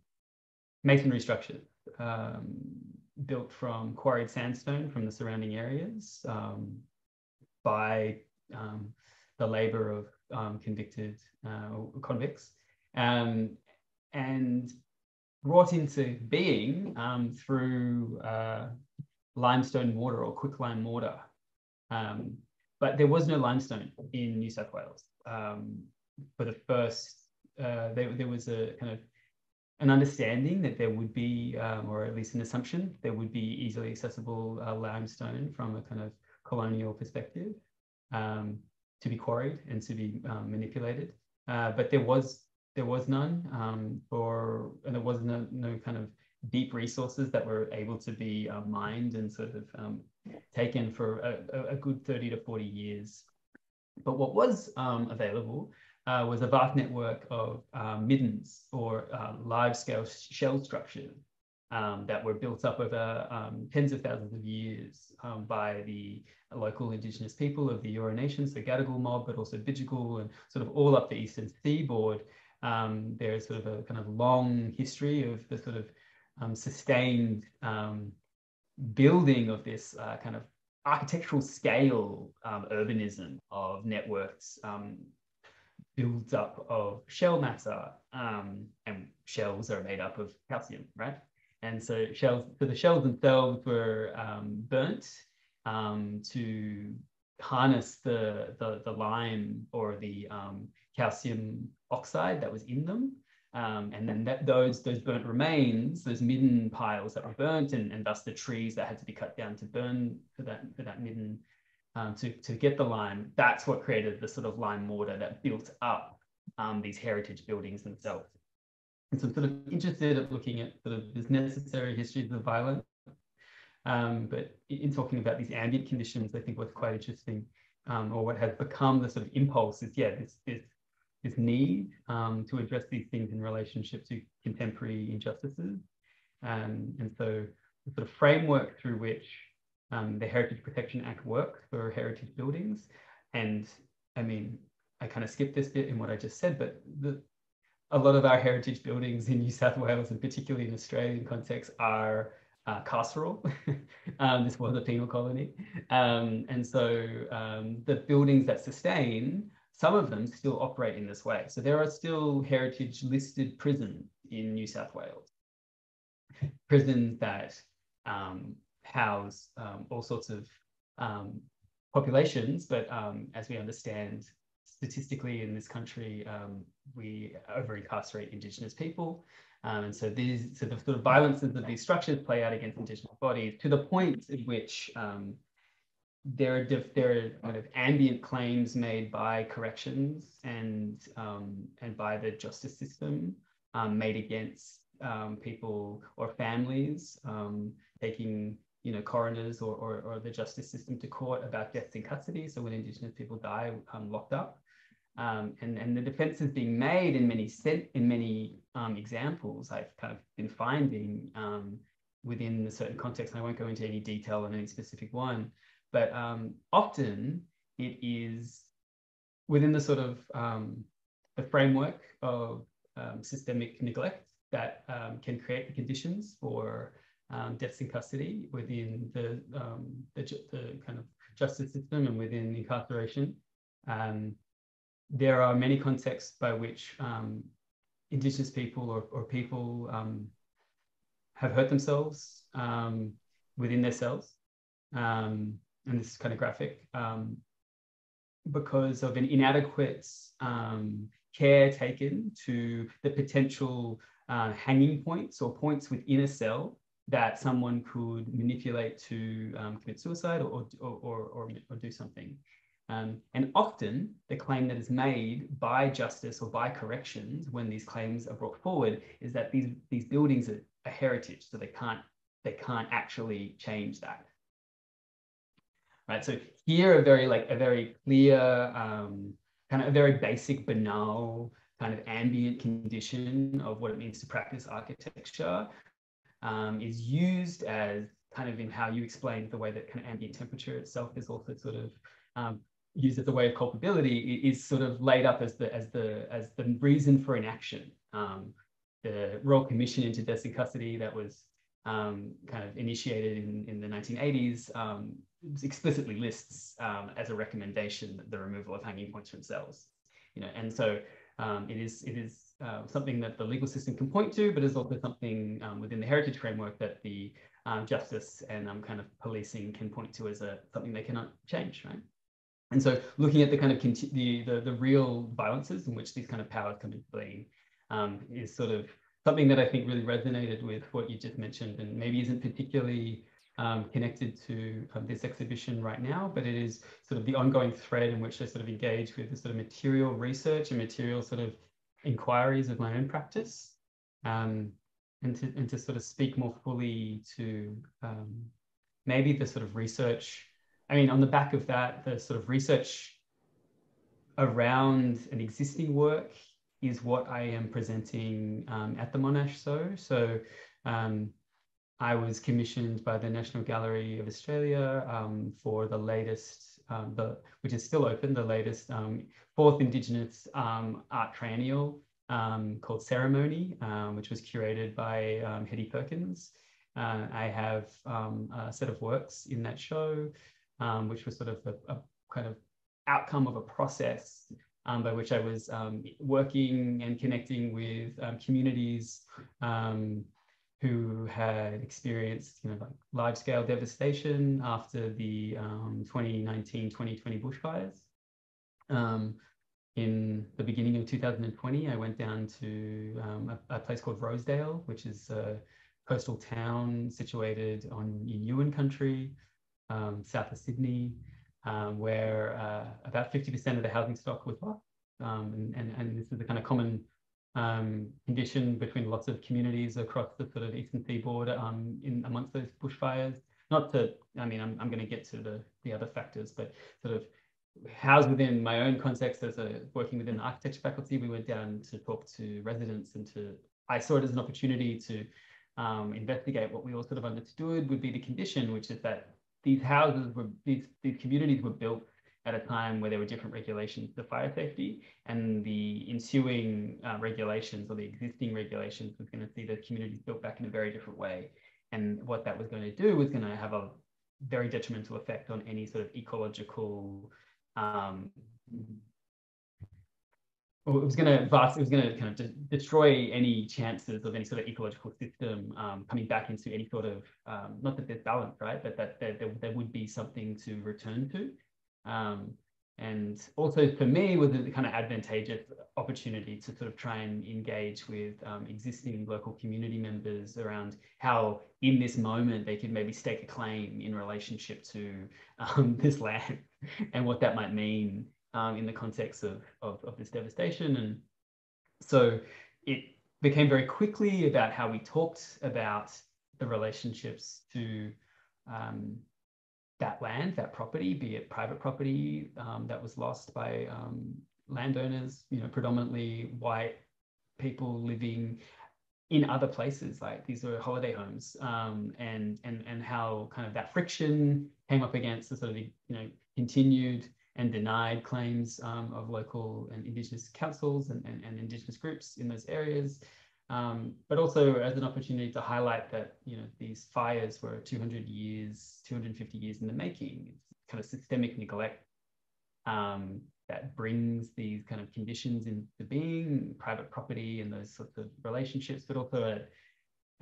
[SPEAKER 3] masonry structures um, built from quarried sandstone from the surrounding areas um, by um, the labor of convicted uh, convicts um, and brought into being um, through uh, limestone mortar or quicklime mortar. Um, but there was no limestone in New South Wales. for the first, uh, there, there was a kind of an understanding that there would be, um, or at least an assumption, there would be easily accessible uh, limestone from a kind of colonial perspective um, to be quarried and to be um, manipulated. Uh, but there was there was none, um, or and there was no, no kind of deep resources that were able to be uh, mined and sort of um, taken for a, a, good 30 to 40 years. But what was um, available uh, was a vast network of um, middens or uh, large-scale shell structures um, that were built up over um, tens of thousands of years um, by the local indigenous people of the Eora Nation, so Gadigal mob, but also Bidjigal and sort of all up the eastern seaboard. Um, there is sort of a kind of long history of the sort of um, sustained building of this uh, kind of architectural scale um, urbanism of networks um, builds up of shell matter, um, and shells are made up of calcium, right? And so shells, so the shells themselves were um, burnt um, to harness the, the, the lime or the um, calcium oxide that was in them. Um, and then that, those those burnt remains, those midden piles that were burnt, and, and thus the trees that had to be cut down to burn for that for that midden um, to, to get the lime, that's what created the sort of lime mortar that built up um, these heritage buildings themselves. And so I'm sort of interested at looking at sort of this necessary histories of the violence. Um, but in talking about these ambient conditions, I think what's quite interesting, um, or what has become the sort of impulse is, yeah, this, this, this need um, to address these things in relationship to contemporary injustices. Um, and so the sort of framework through which um, the Heritage Protection Act works for heritage buildings. And I mean, I kind of skipped this bit in what I just said, but the, a lot of our heritage buildings in New South Wales, and particularly in Australian context, are uh, carceral. um, this was a penal colony. Um, and so um, the buildings that sustain, some of them still operate in this way. So there are still heritage listed prisons in New South Wales. Prisons that um, house um, all sorts of um, populations, but um, as we understand, statistically in this country, um, we over incarcerate Indigenous people. Um, and so these, so the sort of violences of these structures play out against Indigenous bodies to the point in which um, there are there are kind of ambient claims made by corrections and and by the justice system made against people or families taking you know, coroners or, or, or, the justice system to court about deaths in custody. So when Indigenous people die um, locked up. Um, and, and the defense is being made in many set, in many um, examples I've kind of been finding um, within a certain context. I won't go into any detail on any specific one, but um, often it is within the sort of um, the framework of systemic neglect that can create the conditions for um, deaths in custody within the, um, the, the, kind of justice system and within incarceration. Um, there are many contexts by which um, Indigenous people or, or people um, have hurt themselves um, within their cells. And this is kind of graphic because of an inadequate care taken to the potential uh, hanging points or points within a cell that someone could manipulate to um, commit suicide or, or, or, or, or do something. Um, and often the claim that is made by justice or by corrections when these claims are brought forward is that these, these buildings are a heritage, so they can't, they can't actually change that. Right, so here a very like a very clear, um, kind of a very basic, banal kind of ambient condition of what it means to practice architecture um, is used as kind of in how you explain the way that kind of ambient temperature itself is also sort of um, used as a way of culpability is sort of laid up as the as the as the reason for inaction. Um, the Royal Commission into Deaths in Custody that was um, kind of initiated in, in the 1980s um, explicitly lists um, as a recommendation the removal of hanging points from cells. You know, and so um, it is it is uh, something that the legal system can point to, but is also something um, within the heritage framework that the um, justice and kind of policing can point to as a something they cannot change, right? And so looking at the kind of the, the, the real violences in which these kind of powers come into um, is sort of something that I think really resonated with what you just mentioned and maybe isn't particularly um, connected to um, this exhibition right now, but it is sort of the ongoing thread in which I sort of engage with the sort of material research and material sort of inquiries of my own practice, um, and to and to sort of speak more fully to um, maybe the sort of research. I mean, on the back of that, the sort of research around an existing work is what I am presenting um, at the Monash. So so. Um, I was commissioned by the National Gallery of Australia um, for the latest, um, the which is still open, the latest um, fourth Indigenous um, art triennial called Ceremony, which was curated by Hetti Perkins. Uh, I have a set of works in that show, which was sort of a, a, kind of outcome of a process by which I was working and connecting with communities who had experienced, you know, like large scale devastation after the 2019-2020 um, bushfires. Um, in the beginning of 2020, I went down to um, a, a, place called Rosedale, which is a coastal town situated on in Yuin country, um, south of Sydney, um, where uh, about 50% of the housing stock was lost. Um, and, and, and this is the kind of common um, condition between lots of communities across the sort of eastern seaboard um, in amongst those bushfires. Not to, I mean, I'm, I'm going to get to the, the other factors, but sort of housed within my own context as a working within the architecture faculty, we went down to talk to residents and to, I saw it as an opportunity to um, investigate what we all sort of understood would be the condition, which is that these houses were, these, these communities were built at a time where there were different regulations to fire safety and the ensuing uh, regulations or the existing regulations was going to see the communities built back in a very different way. And what that was going to do was going to have a very detrimental effect on any sort of ecological um, well, it was going to vast, it was going to kind of de destroy any chances of any sort of ecological system um, coming back into any sort of, um, not that there's balance, right, but that there, there, would be something to return to. Um, and also for me was a kind of advantageous opportunity to sort of try and engage with um, existing local community members around how in this moment they could maybe stake a claim in relationship to um, this land and what that might mean um, in the context of, of, of, this devastation. And so it became very quickly about how we talked about the relationships to um, that land, that property, be it private property um, that was lost by um, landowners, you know, predominantly white people living in other places, like these were holiday homes, um, and and and how kind of that friction came up against the sort of you know continued and denied claims um, of local and indigenous councils and, and, and indigenous groups in those areas, um, but also as an opportunity to highlight that you know these fires were 200 years, 250 years in the making. It's kind of systemic neglect um, that brings these kind of conditions into being, private property and those sorts of relationships, but also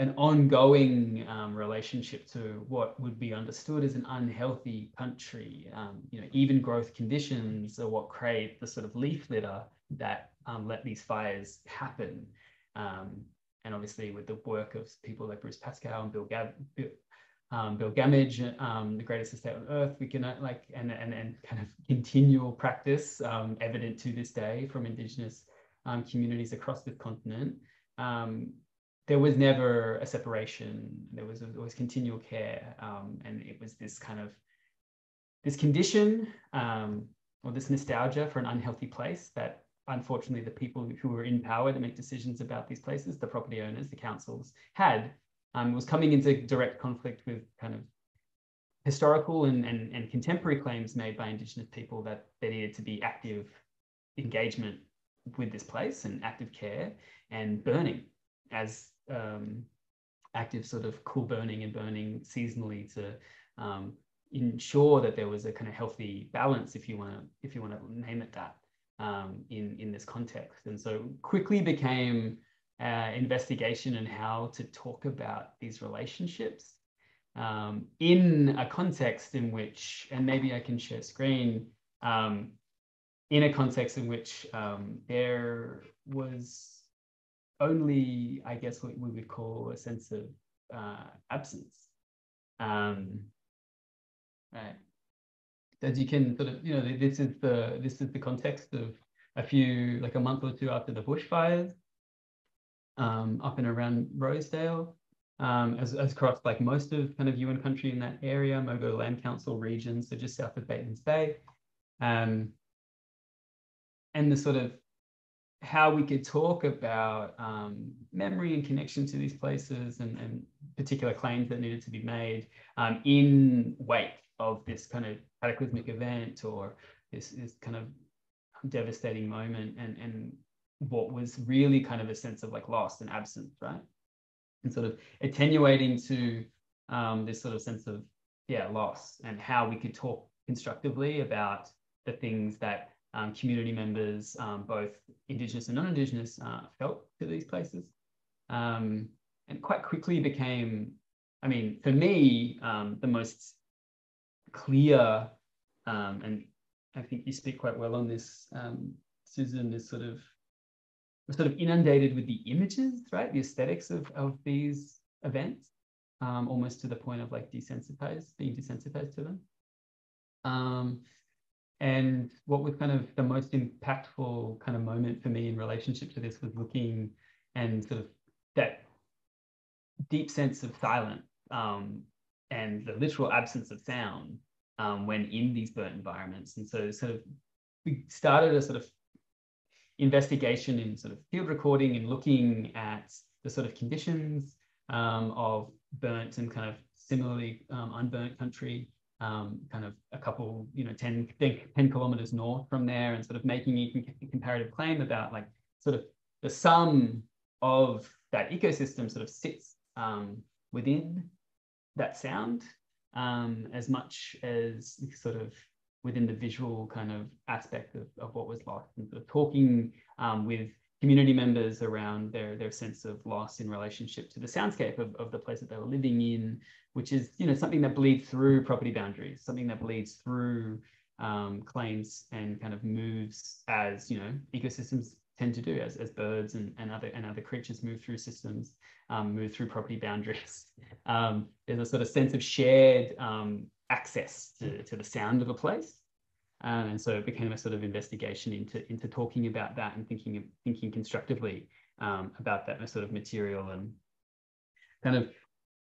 [SPEAKER 3] an ongoing um, relationship to what would be understood as an unhealthy country. Um, you know, even growth conditions are what create the sort of leaf litter that um, let these fires happen. Um, and obviously, with the work of people like Bruce Pascoe and Bill, Gab- um, Bill Gammage, um, the greatest estate on earth, we can uh, like and and and kind of continual practice evident to this day from Indigenous communities across the continent. Um, there was never a separation. There was always continual care, um, and it was this kind of this condition um, or this nostalgia for an unhealthy place that unfortunately the people who were in power to make decisions about these places, the property owners, the councils, had um, was coming into direct conflict with kind of historical and, and, and contemporary claims made by Indigenous people that there needed to be active engagement with this place and active care and burning as um, active sort of cool burning and burning seasonally to um, ensure that there was a kind of healthy balance, if you want to if you want to name it that, um, in in this context. And so quickly became uh, investigation and how to talk about these relationships um, in a context in which, and maybe I can share screen, um, in a context in which um, there was only, I guess, what we would call a sense of uh, absence. Um, right. As you can sort of, you know, this is the this is the context of a few, like a month or two after the bushfires, um, up and around Rosedale, um, as, as across like most of kind of Yuin country in that area, Mogo Land Council region, so just south of Batemans Bay. Um, and the sort of how we could talk about um, memory and connection to these places and, and, particular claims that needed to be made um, in wake of this kind of cataclysmic event or this, this kind of devastating moment and, and what was really kind of a sense of like loss and absence, right? And sort of attenuating to um, this sort of sense of, yeah, loss and how we could talk constructively about the things that um, community members, um, both Indigenous and non-Indigenous, uh, felt to these places. Um, and quite quickly became, I mean, for me, um, the most clear, um, and I think you speak quite well on this, um, Susan, is sort of, sort of inundated with the images, right? The aesthetics of, of these events, almost to the point of like desensitized, being desensitized to them. And what was kind of the most impactful kind of moment for me in relationship to this was looking and sort of that deep sense of silence um, and the literal absence of sound um, when in these burnt environments. And so sort of we started a sort of investigation in sort of field recording and looking at the sort of conditions um, of burnt and kind of similarly um, unburnt country um, kind of a couple, you know, 10, 10 kilometers north from there and sort of making a comparative claim about like sort of the sum of that ecosystem sort of sits um, within that sound um, as much as sort of within the visual kind of aspect of, of what was lost and sort of talking um, with community members around their their sense of loss in relationship to the soundscape of, of the place that they were living in, which is you know something that bleeds through property boundaries, something that bleeds through um, claims and kind of moves as you know ecosystems tend to do as, as birds and, and other and other creatures move through systems, um, move through property boundaries. Um, there's a sort of sense of shared um, access to, to the sound of a place. Um, and so it became a sort of investigation into into talking about that and thinking thinking constructively um, about that sort of material and kind of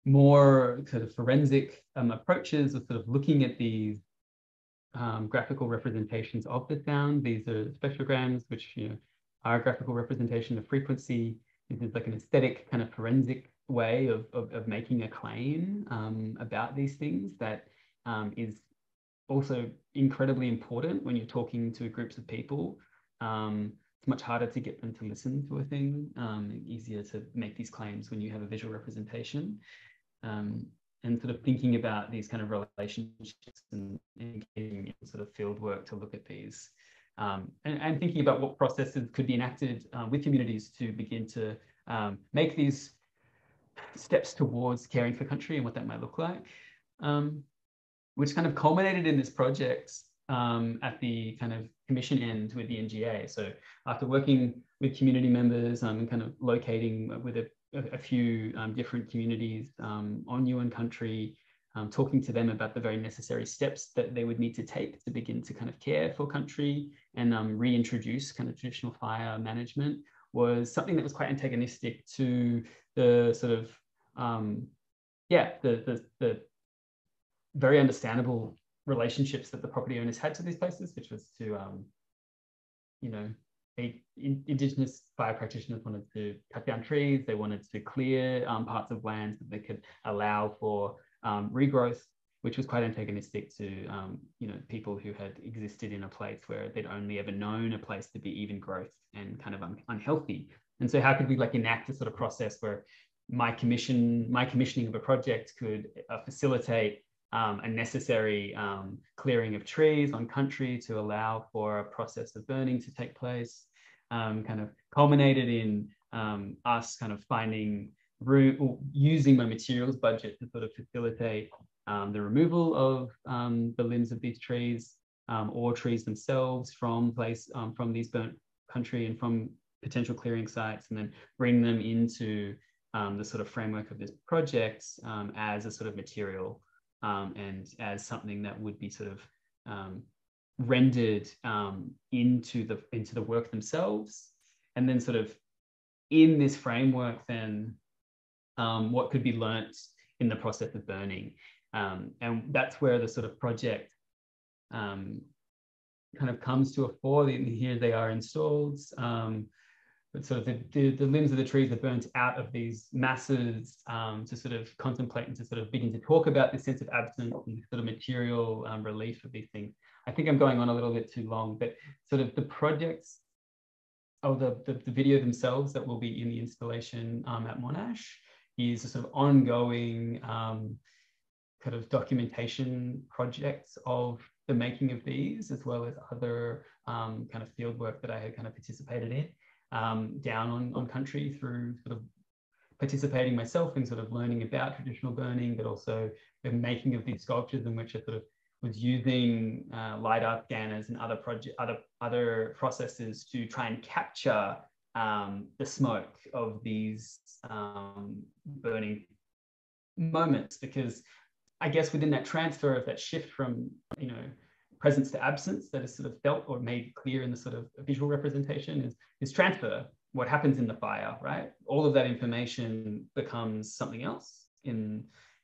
[SPEAKER 3] more sort of forensic um, approaches of sort of looking at these um, graphical representations of the sound. These are spectrograms, which you know are a graphical representation of frequency. This is like an aesthetic kind of forensic way of, of, of making a claim um, about these things that um, is also incredibly important when you're talking to groups of people. Um, it's much harder to get them to listen to a thing, um, easier to make these claims when you have a visual representation. Um, and sort of thinking about these kind of relationships and in sort of field work to look at these. Um, and, and, thinking about what processes could be enacted uh, with communities to begin to um, make these steps towards caring for country and what that might look like, um, which kind of culminated in this project um, at the kind of commission end with the NGA. So after working with community members um, and kind of locating with a, a few um, different communities um, on Yuin country, um, talking to them about the very necessary steps that they would need to take to begin to kind of care for country and um, reintroduce kind of traditional fire management was something that was quite antagonistic to the sort of yeah the, the the very understandable relationships that the property owners had to these places, which was to um, you know indigenous fire practitioners wanted to cut down trees, they wanted to clear um, parts of land that they could allow for um, regrowth, which was quite antagonistic to um, you know people who had existed in a place where they'd only ever known a place to be even growth and kind of un- unhealthy. And so, how could we like enact a sort of process where my commission, my commissioning of a project could uh, facilitate um, a necessary um, clearing of trees on country to allow for a process of burning to take place, um, kind of culminated in um, us kind of finding room or using my materials budget to sort of facilitate um, the removal of um, the limbs of these trees or trees themselves from place from these burnt country and from potential clearing sites and then bring them into the sort of framework of this project as a sort of material um, and as something that would be sort of um, rendered um, into the into the work themselves, and then sort of in this framework, then um, what could be learnt in the process of burning, um, and that's where the sort of project um, kind of comes to a fore. Here they are installed sort of the, the, the, limbs of the trees are burnt out of these masses um, to sort of contemplate and to sort of begin to talk about this sense of absence and sort of material um, relief of these things. I think I'm going on a little bit too long, but sort of the projects or the, the, the video themselves that will be in the installation um, at Monash is a sort of ongoing um, kind of documentation projects of the making of these, as well as other um, kind of field work that I had kind of participated in um, down on, on country through sort of participating myself in sort of learning about traditional burning, but also the making of these sculptures in which I sort of was using uh, lidar scanners and other project other other processes to try and capture um, the smoke of these um, burning moments. Because I guess within that transfer of that shift from you know presence to absence that is sort of felt or made clear in the sort of visual representation is, is transfer, what happens in the fire, right? All of that information becomes something else in,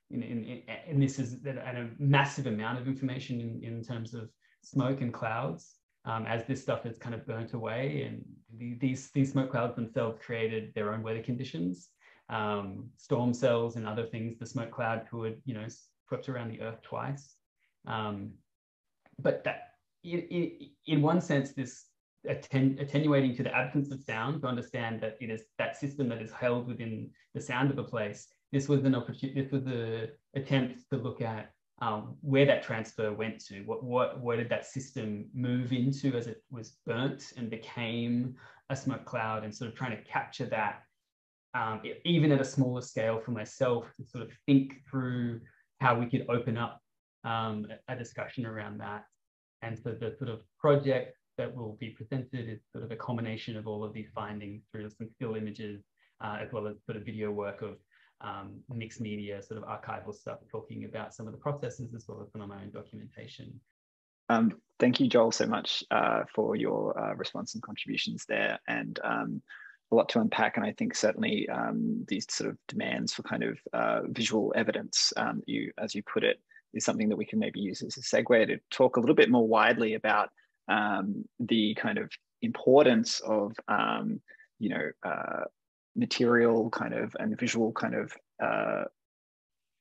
[SPEAKER 3] in, in, in this is and a massive amount of information in, in terms of smoke and clouds um, as this stuff is kind of burnt away and the, these, these smoke clouds themselves created their own weather conditions. Um, storm cells and other things, the smoke cloud could, you know, swept around the earth twice. Um, but that in, one sense, this atten attenuating to the absence of sound to understand that it is that system that is held within the sound of a place. This was an opportunity. This was an attempt to look at um, where that transfer went to. What what where did that system move into as it was burnt and became a smoke cloud, and sort of trying to capture that um, even at a smaller scale for myself to sort of think through how we could open up um, a discussion around that. And so the sort of project that will be presented is sort of a combination of all of these findings through some still images, uh, as well as sort of video work of um, mixed media, sort of archival stuff, talking about some of the processes as well as some of my own documentation.
[SPEAKER 1] Um, thank you, Joel, so much uh, for your uh, response and contributions there. And um, a lot to unpack. And I think certainly um, these sort of demands for kind of uh, visual evidence, um, you, as you put it, is something that we can maybe use as a segue to talk a little bit more widely about um, the kind of importance of um, you know uh, material kind of and visual kind of uh,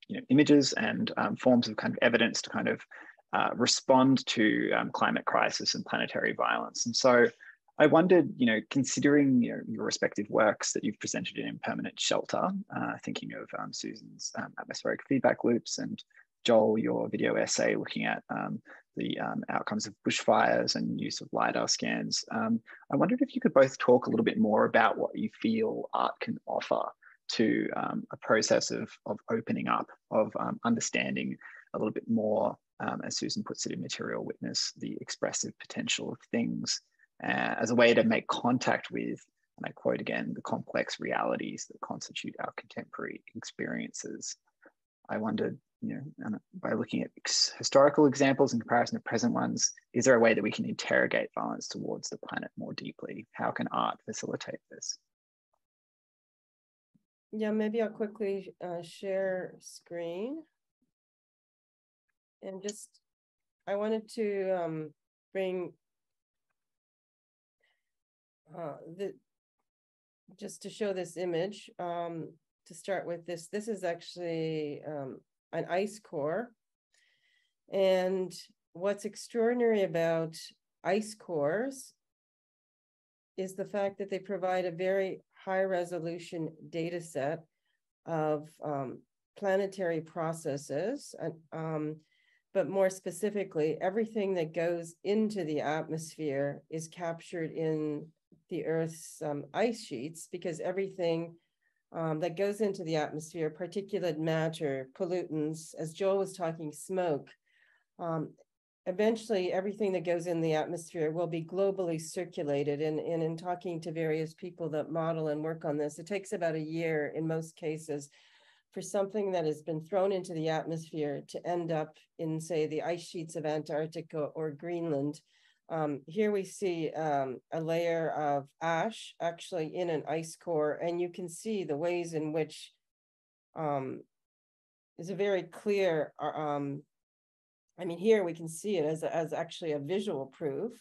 [SPEAKER 1] you know images and um, forms of kind of evidence to kind of uh, respond to um, climate crisis and planetary violence. And so I wondered, you know, considering your respective works that you've presented in Impermanent Shelter, uh, thinking of um, Susan's um, atmospheric feedback loops and Joel, your video essay looking at um, the um, outcomes of bushfires and use of LiDAR scans. Um, I wondered if you could both talk a little bit more about what you feel art can offer to um, a process of, of opening up, of um, understanding a little bit more, um, as Susan puts it in Material Witness, the expressive potential of things uh, as a way to make contact with, and I quote again, the complex realities that constitute our contemporary experiences. I wondered, you know, by looking at historical examples in comparison to present ones, is there a way that we can interrogate violence towards the planet more deeply? How can art facilitate this?
[SPEAKER 2] Yeah, maybe I'll quickly uh, share screen. And just, I wanted to um, bring uh, the, just to show this image, um, to start with this, this is actually um, an ice core. And what's extraordinary about ice cores is the fact that they provide a very high resolution data set of um, planetary processes, um, but more specifically, everything that goes into the atmosphere is captured in the Earth's um, ice sheets because everything um, that goes into the atmosphere, particulate matter, pollutants, as Joel was talking, smoke, um, eventually everything that goes in the atmosphere will be globally circulated. And, and in talking to various people that model and work on this, it takes about a year in most cases for something that has been thrown into the atmosphere to end up in, say, the ice sheets of Antarctica or Greenland. Um, here we see um, a layer of ash actually in an ice core, and you can see the ways in which um, is a very clear uh, um, I mean, here we can see it as, as actually a visual proof.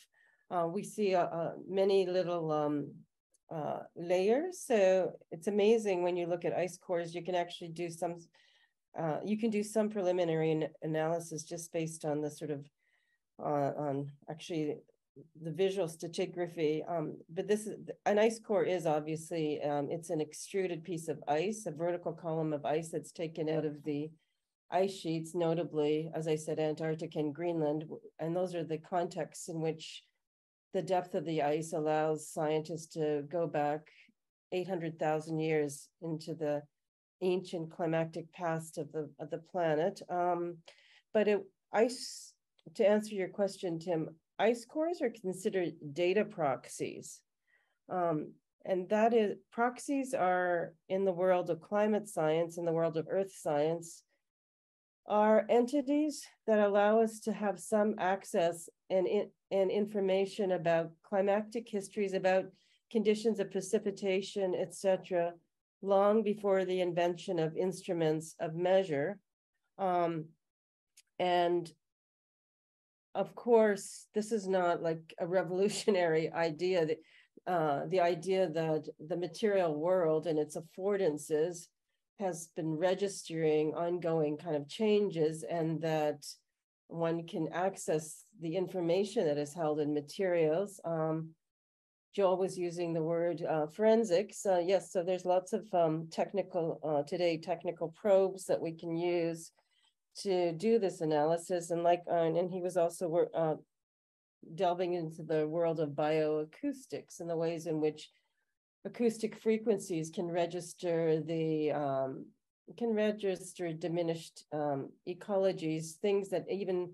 [SPEAKER 2] Uh, we see uh, uh, many little um, uh, layers. So it's amazing when you look at ice cores, you can actually do some, uh, you can do some preliminary analysis just based on the sort of, uh, on actually the visual stratigraphy. Um, but this is, an ice core is obviously, um, it's an extruded piece of ice, a vertical column of ice that's taken out of the ice sheets, notably, as I said, Antarctica and Greenland. And those are the contexts in which the depth of the ice allows scientists to go back 800,000 years into the ancient climactic past of the, of the planet. Um, but it, ice, to answer your question, Tim, ice cores are considered data proxies. Um, and that is, proxies are in the world of climate science, in the world of earth science, are entities that allow us to have some access and, and information about climactic histories, about conditions of precipitation, etc., long before the invention of instruments of measure. Um, and of course, this is not like a revolutionary idea. That, uh, the idea that the material world and its affordances has been registering ongoing kind of changes and that one can access the information that is held in materials. Um, Joel was using the word uh, forensics. Uh, yes, so there's lots of um, technical, uh, today, technical probes that we can use to do this analysis. And like, uh, and he was also uh, delving into the world of bioacoustics and the ways in which acoustic frequencies can register the um, can register diminished um, ecologies, things that even,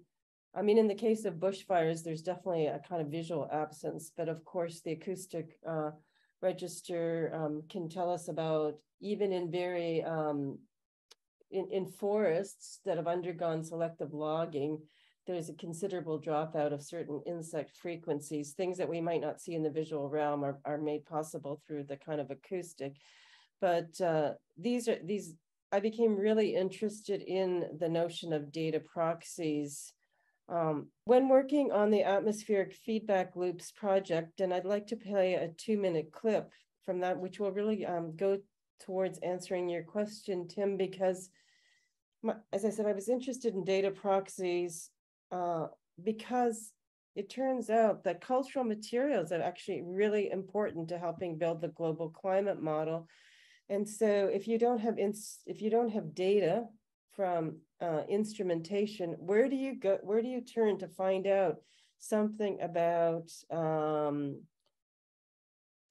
[SPEAKER 2] I mean, in the case of bushfires, there's definitely a kind of visual absence, but of course the acoustic uh, register um, can tell us about even in very, um, in, in forests that have undergone selective logging, there's a considerable dropout of certain insect frequencies. Things that we might not see in the visual realm are, are made possible through the kind of acoustic. But uh, these are these. I became really interested in the notion of data proxies um, when working on the atmospheric feedback loops project, and I'd like to play a two-minute clip from that, which will really um, go towards answering your question, Tim, because my, as I said, I was interested in data proxies uh, because it turns out that cultural materials are actually really important to helping build the global climate model. And so if you don't have if you don't have data from uh, instrumentation, where do you go? Where do you turn to find out something about um,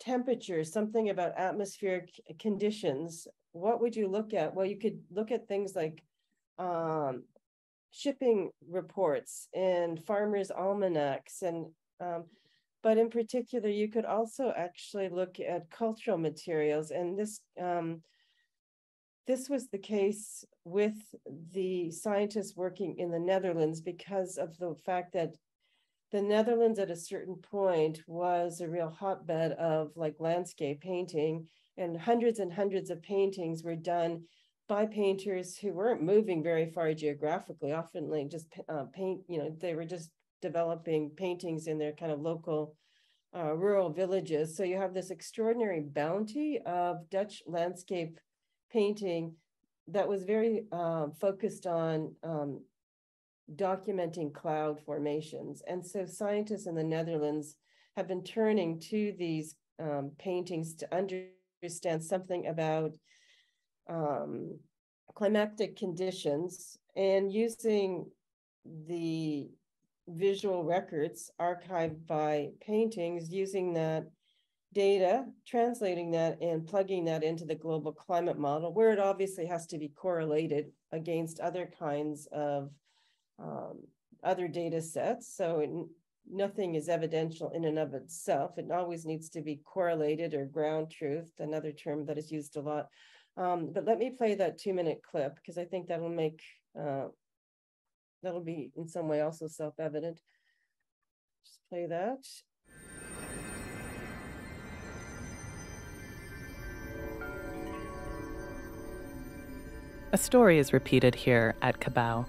[SPEAKER 2] temperature, something about atmospheric conditions? what would you look at? Well, you could look at things like um, shipping reports and farmers' almanacs and um, but in particular, you could also actually look at cultural materials. And this um, this was the case with the scientists working in the Netherlands because of the fact that the Netherlands at a certain point was a real hotbed of like landscape painting and hundreds and hundreds of paintings were done by painters who weren't moving very far geographically often like just uh, paint you know they were just developing paintings in their kind of local uh, rural villages. So you have this extraordinary bounty of dutch landscape painting that was very uh, focused on um, documenting cloud formations. And so scientists in the Netherlands have been turning to these um, paintings to understand something about um, climatic conditions and using the visual records archived by paintings, using that data, translating that and plugging that into the global climate model, where it obviously has to be correlated against other kinds of um, other data sets. So it, nothing is evidential in and of itself. It always needs to be correlated or ground truth, another term that is used a lot. Um, but let me play that two minute clip because I think that'll make, uh, that'll be in some way also self-evident. Just play that.
[SPEAKER 4] A story is repeated here at Cabauw.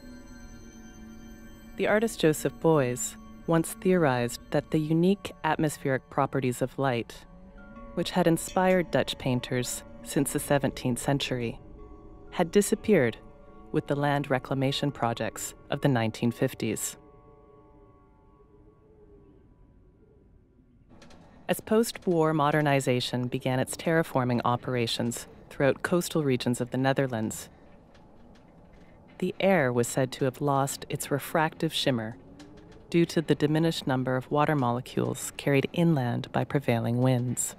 [SPEAKER 4] The artist Joseph Beuys once theorized that the unique atmospheric properties of light, which had inspired Dutch painters since the 17th century, had disappeared with the land reclamation projects of the 1950s. As post war modernization began its terraforming operations throughout coastal regions of the Netherlands, the air was said to have lost its refractive shimmer due to the diminished number of water molecules carried inland by prevailing winds.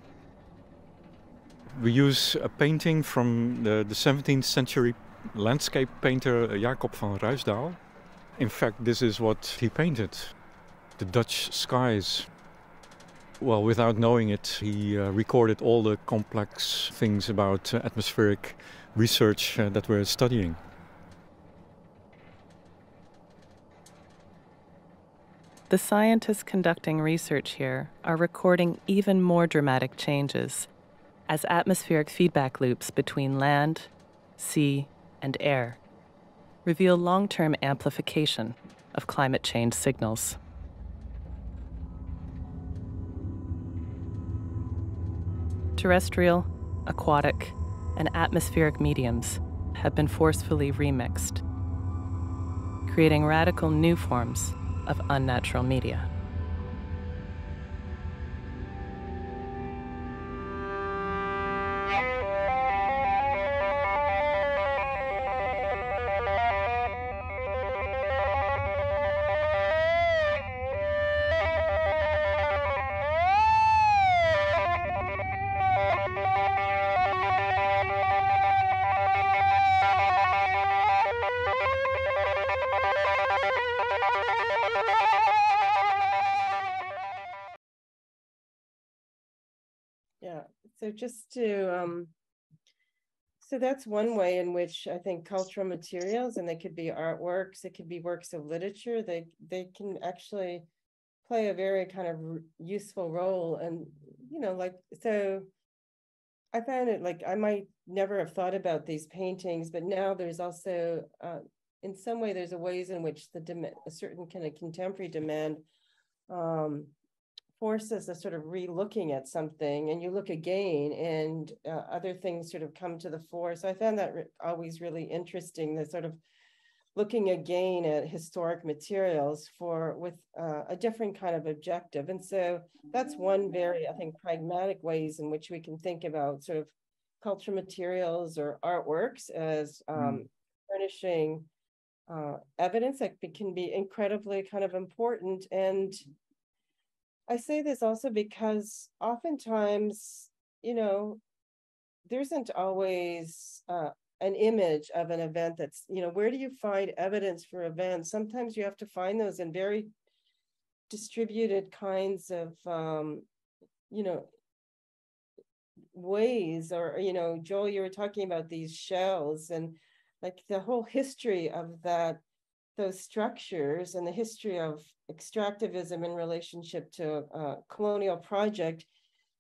[SPEAKER 5] We use a painting from the, the 17th century landscape painter Jacob van Ruisdael. In fact, this is what he painted the Dutch skies. Well, without knowing it, he uh, recorded all the complex things about uh, atmospheric research uh, that we're studying.
[SPEAKER 4] The scientists conducting research here are recording even more dramatic changes as atmospheric feedback loops between land, sea, and air reveal long term amplification of climate change signals. Terrestrial, aquatic, and atmospheric mediums have been forcefully remixed, creating radical new forms of unnatural media.
[SPEAKER 2] Just to, um, so that's one way in which I think cultural materials, and they could be artworks, it could be works of literature, they, they can actually play a very kind of useful role. And, you know, like, so I found it like I might never have thought about these paintings, but now there's also, uh, in some way, there's a ways in which the a certain kind of contemporary demand um, forces a sort of re-looking at something and you look again and uh, other things sort of come to the fore so i found that re- always really interesting the sort of looking again at historic materials for with uh, a different kind of objective and so that's one very i think pragmatic ways in which we can think about sort of culture materials or artworks as um, mm. furnishing uh, evidence that can be incredibly kind of important and I say this also because oftentimes, you know, there isn't always uh, an image of an event that's, you know, where do you find evidence for events? Sometimes you have to find those in very distributed kinds of, um, you know, ways or, you know, Joel, you were talking about these shells and like the whole history of that, those structures and the history of extractivism in relationship to a colonial project,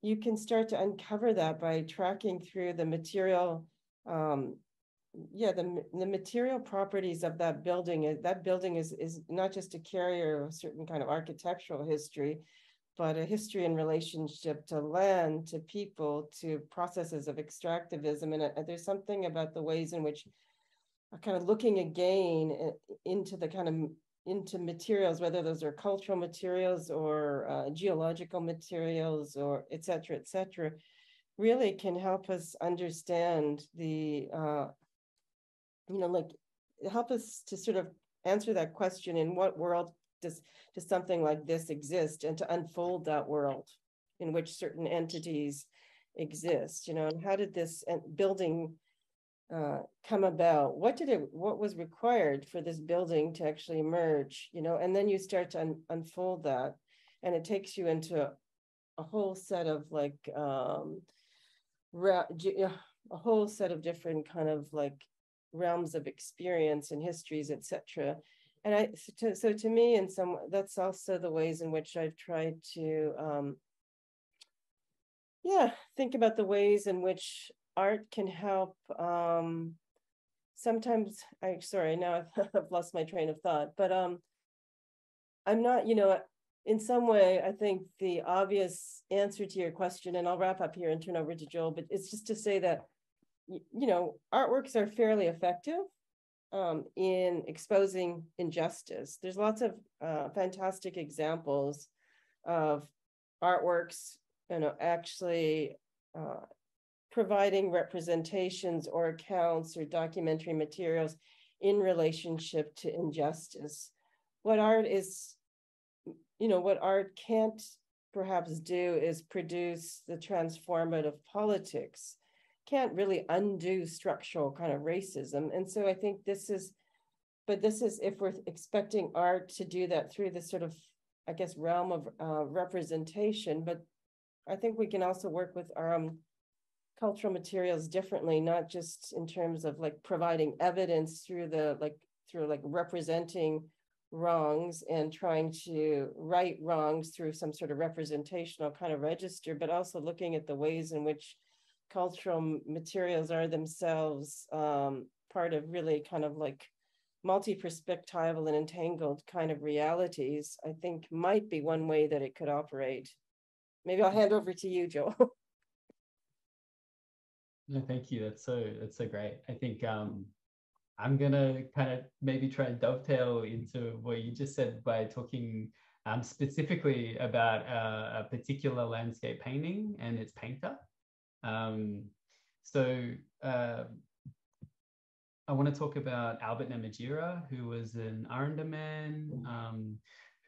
[SPEAKER 2] you can start to uncover that by tracking through the material um, yeah, the, the material properties of that building, that building is, is not just a carrier of a certain kind of architectural history, but a history in relationship to land, to people, to processes of extractivism. And uh, there's something about the ways in which kind of looking again uh, into the kind of into materials, whether those are cultural materials or uh, geological materials or et cetera, et cetera, really can help us understand the uh, you know, like help us to sort of answer that question in what world does does something like this exist? And to unfold that world in which certain entities exist you know and how did this building uh, come about what did it what was required for this building to actually emerge you know and then you start to un- unfold that and it takes you into a, whole set of like um a whole set of different kind of like realms of experience and histories, etc. And I so to, so to me, in some that's also the ways in which I've tried to, um, yeah, think about the ways in which art can help. Um, sometimes I sorry now I've, I've lost my train of thought, but um, I'm not, you know, in some way, I think the obvious answer to your question, and I'll wrap up here and turn over to Joel, but it's just to say that you know, artworks are fairly effective um, in exposing injustice. There's lots of uh, fantastic examples of artworks, you know, actually uh, providing representations or accounts or documentary materials in relationship to injustice. What art is, you know, what art can't perhaps do is produce the transformative politics can't really undo structural kind of racism. And so I think this is, but this is if we're expecting art to do that through this sort of, I guess, realm of uh, representation. But I think we can also work with our um, cultural materials differently, not just in terms of like providing evidence through the like through like representing wrongs and trying to right wrongs through some sort of representational kind of register, but also looking at the ways in which cultural materials are themselves um, part of really kind of like multi-perspectival and entangled kind of realities, I think might be one way that it could operate. Maybe I'll hand over to you, Joel.
[SPEAKER 3] no, thank you. That's so that's so great. I think um, I'm gonna kind of maybe try and dovetail into what you just said by talking um, specifically about uh, a particular landscape painting and its painter. Um, so uh, I want to talk about Albert Namatjira, who was an Aranda man um,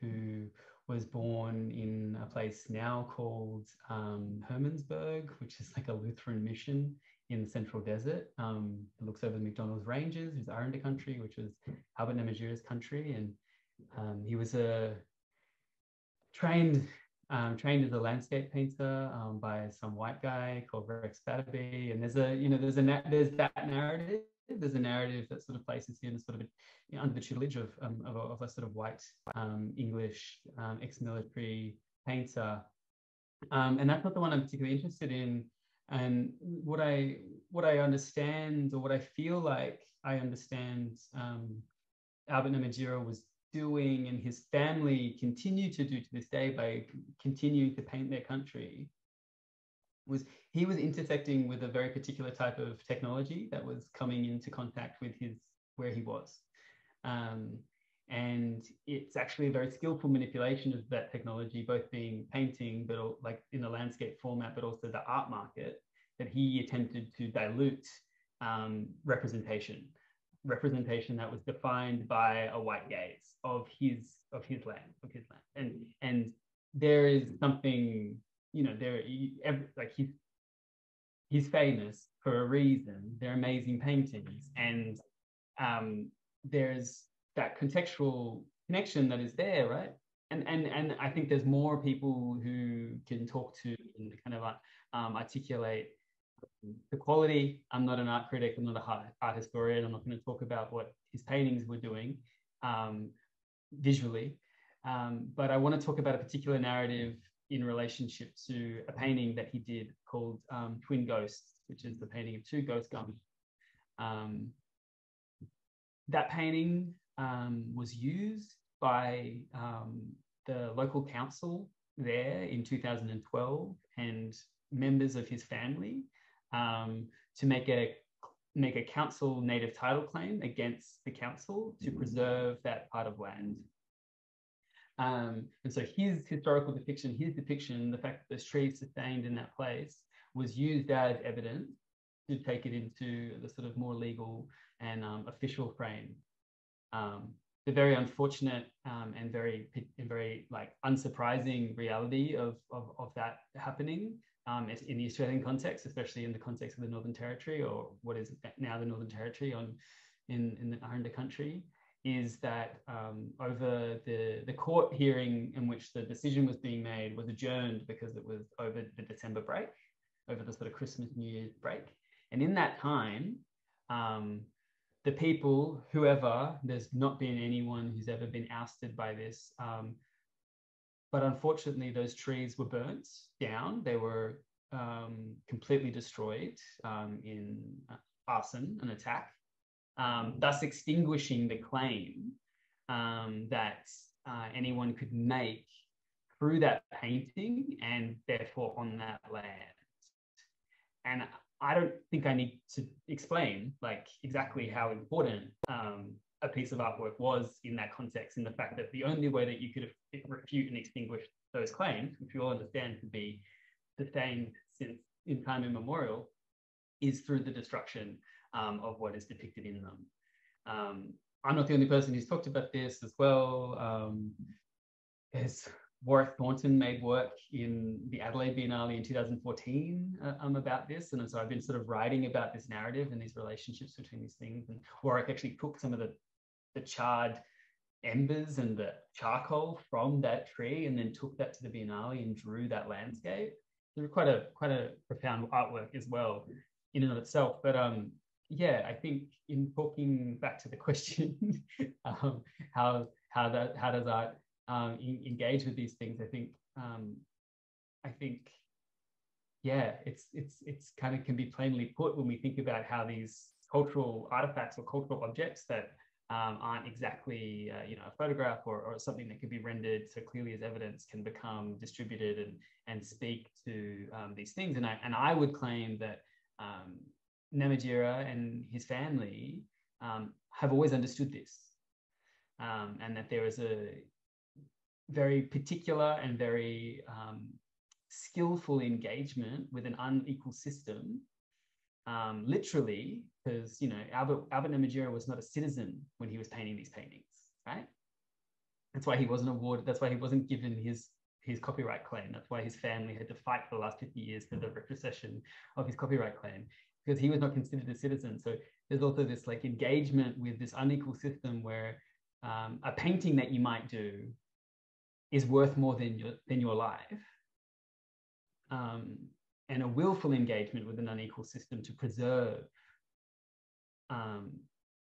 [SPEAKER 3] who was born in a place now called um, Hermannsburg, which is like a Lutheran mission in the Central Desert. Um, it looks over the MacDonnell's Ranges, which Aranda country, which was Albert Namatjira's country. And um, he was a trained um, trained as a landscape painter um, by some white guy called Rex Battarbee. And there's a, you know, there's a there's that narrative. There's a narrative that sort of places him sort of you know, under the tutelage of, um, of, a, of, a, sort of white um, English um, ex-military painter. Um, and that's not the one I'm particularly interested in. And what I what I understand or what I feel like I understand Albert Namatjira was doing and his family continue to do to this day by continuing to paint their country was he was intersecting with a very particular type of technology that was coming into contact with his where he was. Um, and it's actually a very skillful manipulation of that technology both being painting but like in the landscape format but also the art market that he attempted to dilute um, representation. Representation that was defined by a white gaze of his of his land of his land. And and there is something you know there every, like he's he's famous for a reason. They're amazing paintings, and um, there's that contextual connection that is there, right? And and and I think there's more people who can talk to and kind of um, articulate the quality. I'm not an art critic. I'm not a art historian. I'm not going to talk about what his paintings were doing um, visually, um, but I want to talk about a particular narrative in relationship to a painting that he did called um, Twin Ghosts, which is the painting of two ghost gums. Um, that painting um, was used by um, the local council there in 2012 and members of his family um, to make a make a council native title claim against the council to preserve that part of land. Um, and so his historical depiction, his depiction, the fact that those trees sustained in that place was used as evidence to take it into the sort of more legal and um, official frame. Um, the very unfortunate um, and very and very like unsurprising reality of, of, of that happening um, in the Australian context, especially in the context of the Northern Territory or what is now the Northern Territory on in, in the Aranda country, is that um, over the, the court hearing in which the decision was being made was adjourned because it was over the December break, over the sort of Christmas New Year's break. And in that time, um, the people, whoever, there's not been anyone who's ever been ousted by this. Um, but unfortunately, those trees were burnt down. They were um, completely destroyed um, in arson, an attack, um, thus extinguishing the claim um, that uh, anyone could make through that painting and therefore on that land. And I don't think I need to explain like exactly how important um, a piece of artwork was in that context, in the fact that the only way that you could refute and extinguish those claims, which we all understand to be sustained since in time immemorial, is through the destruction um, of what is depicted in them. Um, I'm not the only person who's talked about this as well. Um, Warwick Thornton made work in the Adelaide Biennale in 2014 uh, um, about this. And so I've been sort of writing about this narrative and these relationships between these things. And Warwick actually took some of the, the charred embers and the charcoal from that tree and then took that to the Biennale and drew that landscape. So quite a quite a profound artwork as well in and of itself. But um yeah, I think in talking back to the question, um, how how that how does art um, engage with these things. I think um, I think yeah, it's it's it's kind of can be plainly put when we think about how these cultural artifacts or cultural objects that um, aren't exactly uh, you know a photograph or, or something that could be rendered so clearly as evidence can become distributed and and speak to um, these things. And I and I would claim that um, Namatjira and his family um, have always understood this, um, and that there is a very particular and very um, skillful engagement with an unequal system. Um, literally, because you know Albert Albert Namatjira was not a citizen when he was painting these paintings, right? That's why he wasn't awarded. That's why he wasn't given his his copyright claim. That's why his family had to fight for the last 50 years for the retrocession of his copyright claim because he was not considered a citizen. So there's also this like engagement with this unequal system where um, a painting that you might do is worth more than your than your life. Um, and a willful engagement with an unequal system to preserve um,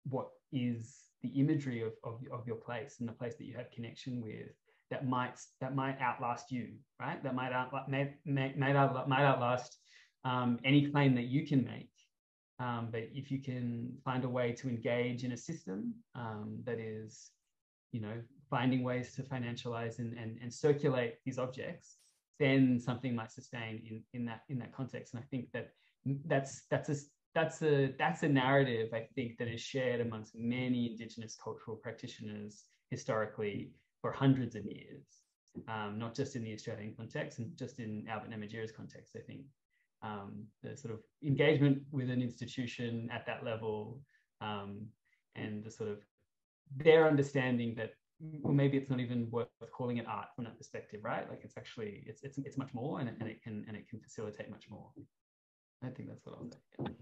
[SPEAKER 3] what is the imagery of, of, of your place and the place that you have connection with that might that might outlast you, right? That might out, may, may, out, might outlast um, any claim that you can make. Um, but if you can find a way to engage in a system um, that is, you know, finding ways to financialize and, and, and circulate these objects, then something might sustain in, in that in that context. And I think that that's that's a that's a that's a narrative I think that is shared amongst many Indigenous cultural practitioners historically for hundreds of years, um, not just in the Australian context and just in Albert Namatjira's context. I think um, the sort of engagement with an institution at that level um, and the sort of their understanding that well, maybe it's not even worth calling it art from that perspective, right? Like it's actually it's it's it's much more, and it, and it can and it can facilitate much more. I think that's what I'll say.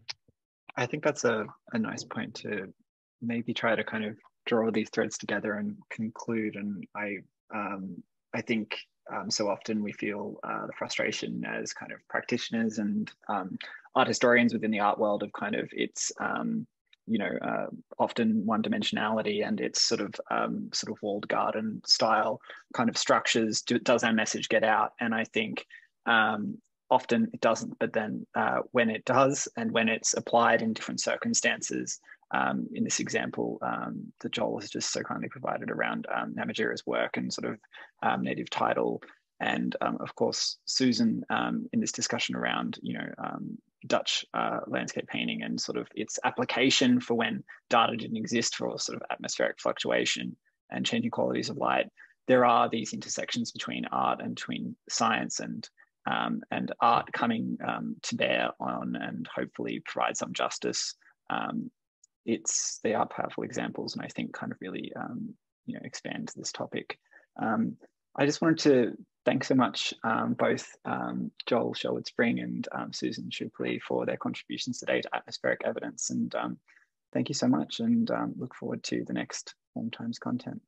[SPEAKER 1] I think that's a, a nice point to maybe try to kind of draw these threads together and conclude. And I um, I think um, so often we feel uh, the frustration as kind of practitioners and um, art historians within the art world of kind of its um, you know uh, often one dimensionality and its sort of um, sort of walled garden style kind of structures do, does our message get out and i think um, often it doesn't but then uh, when it does and when it's applied in different circumstances um, in this example um, that Joel has just so kindly provided around um, Namatjira's work and sort of um, native title. And um, of course, Susan um, in this discussion around, you know, um, Dutch uh, landscape painting and sort of its application for when data didn't exist for sort of atmospheric fluctuation and changing qualities of light. There are these intersections between art and between science and um, and art coming um, to bear on and hopefully provide some justice um, it's they are powerful examples and I think kind of really um, you know expand this topic. Um, I just wanted to thank so much um, both um, Joel Sherwood Spring and um, Susan Schuppli for their contributions today to atmospheric evidence and um, thank you so much and look forward to the next Form Times content.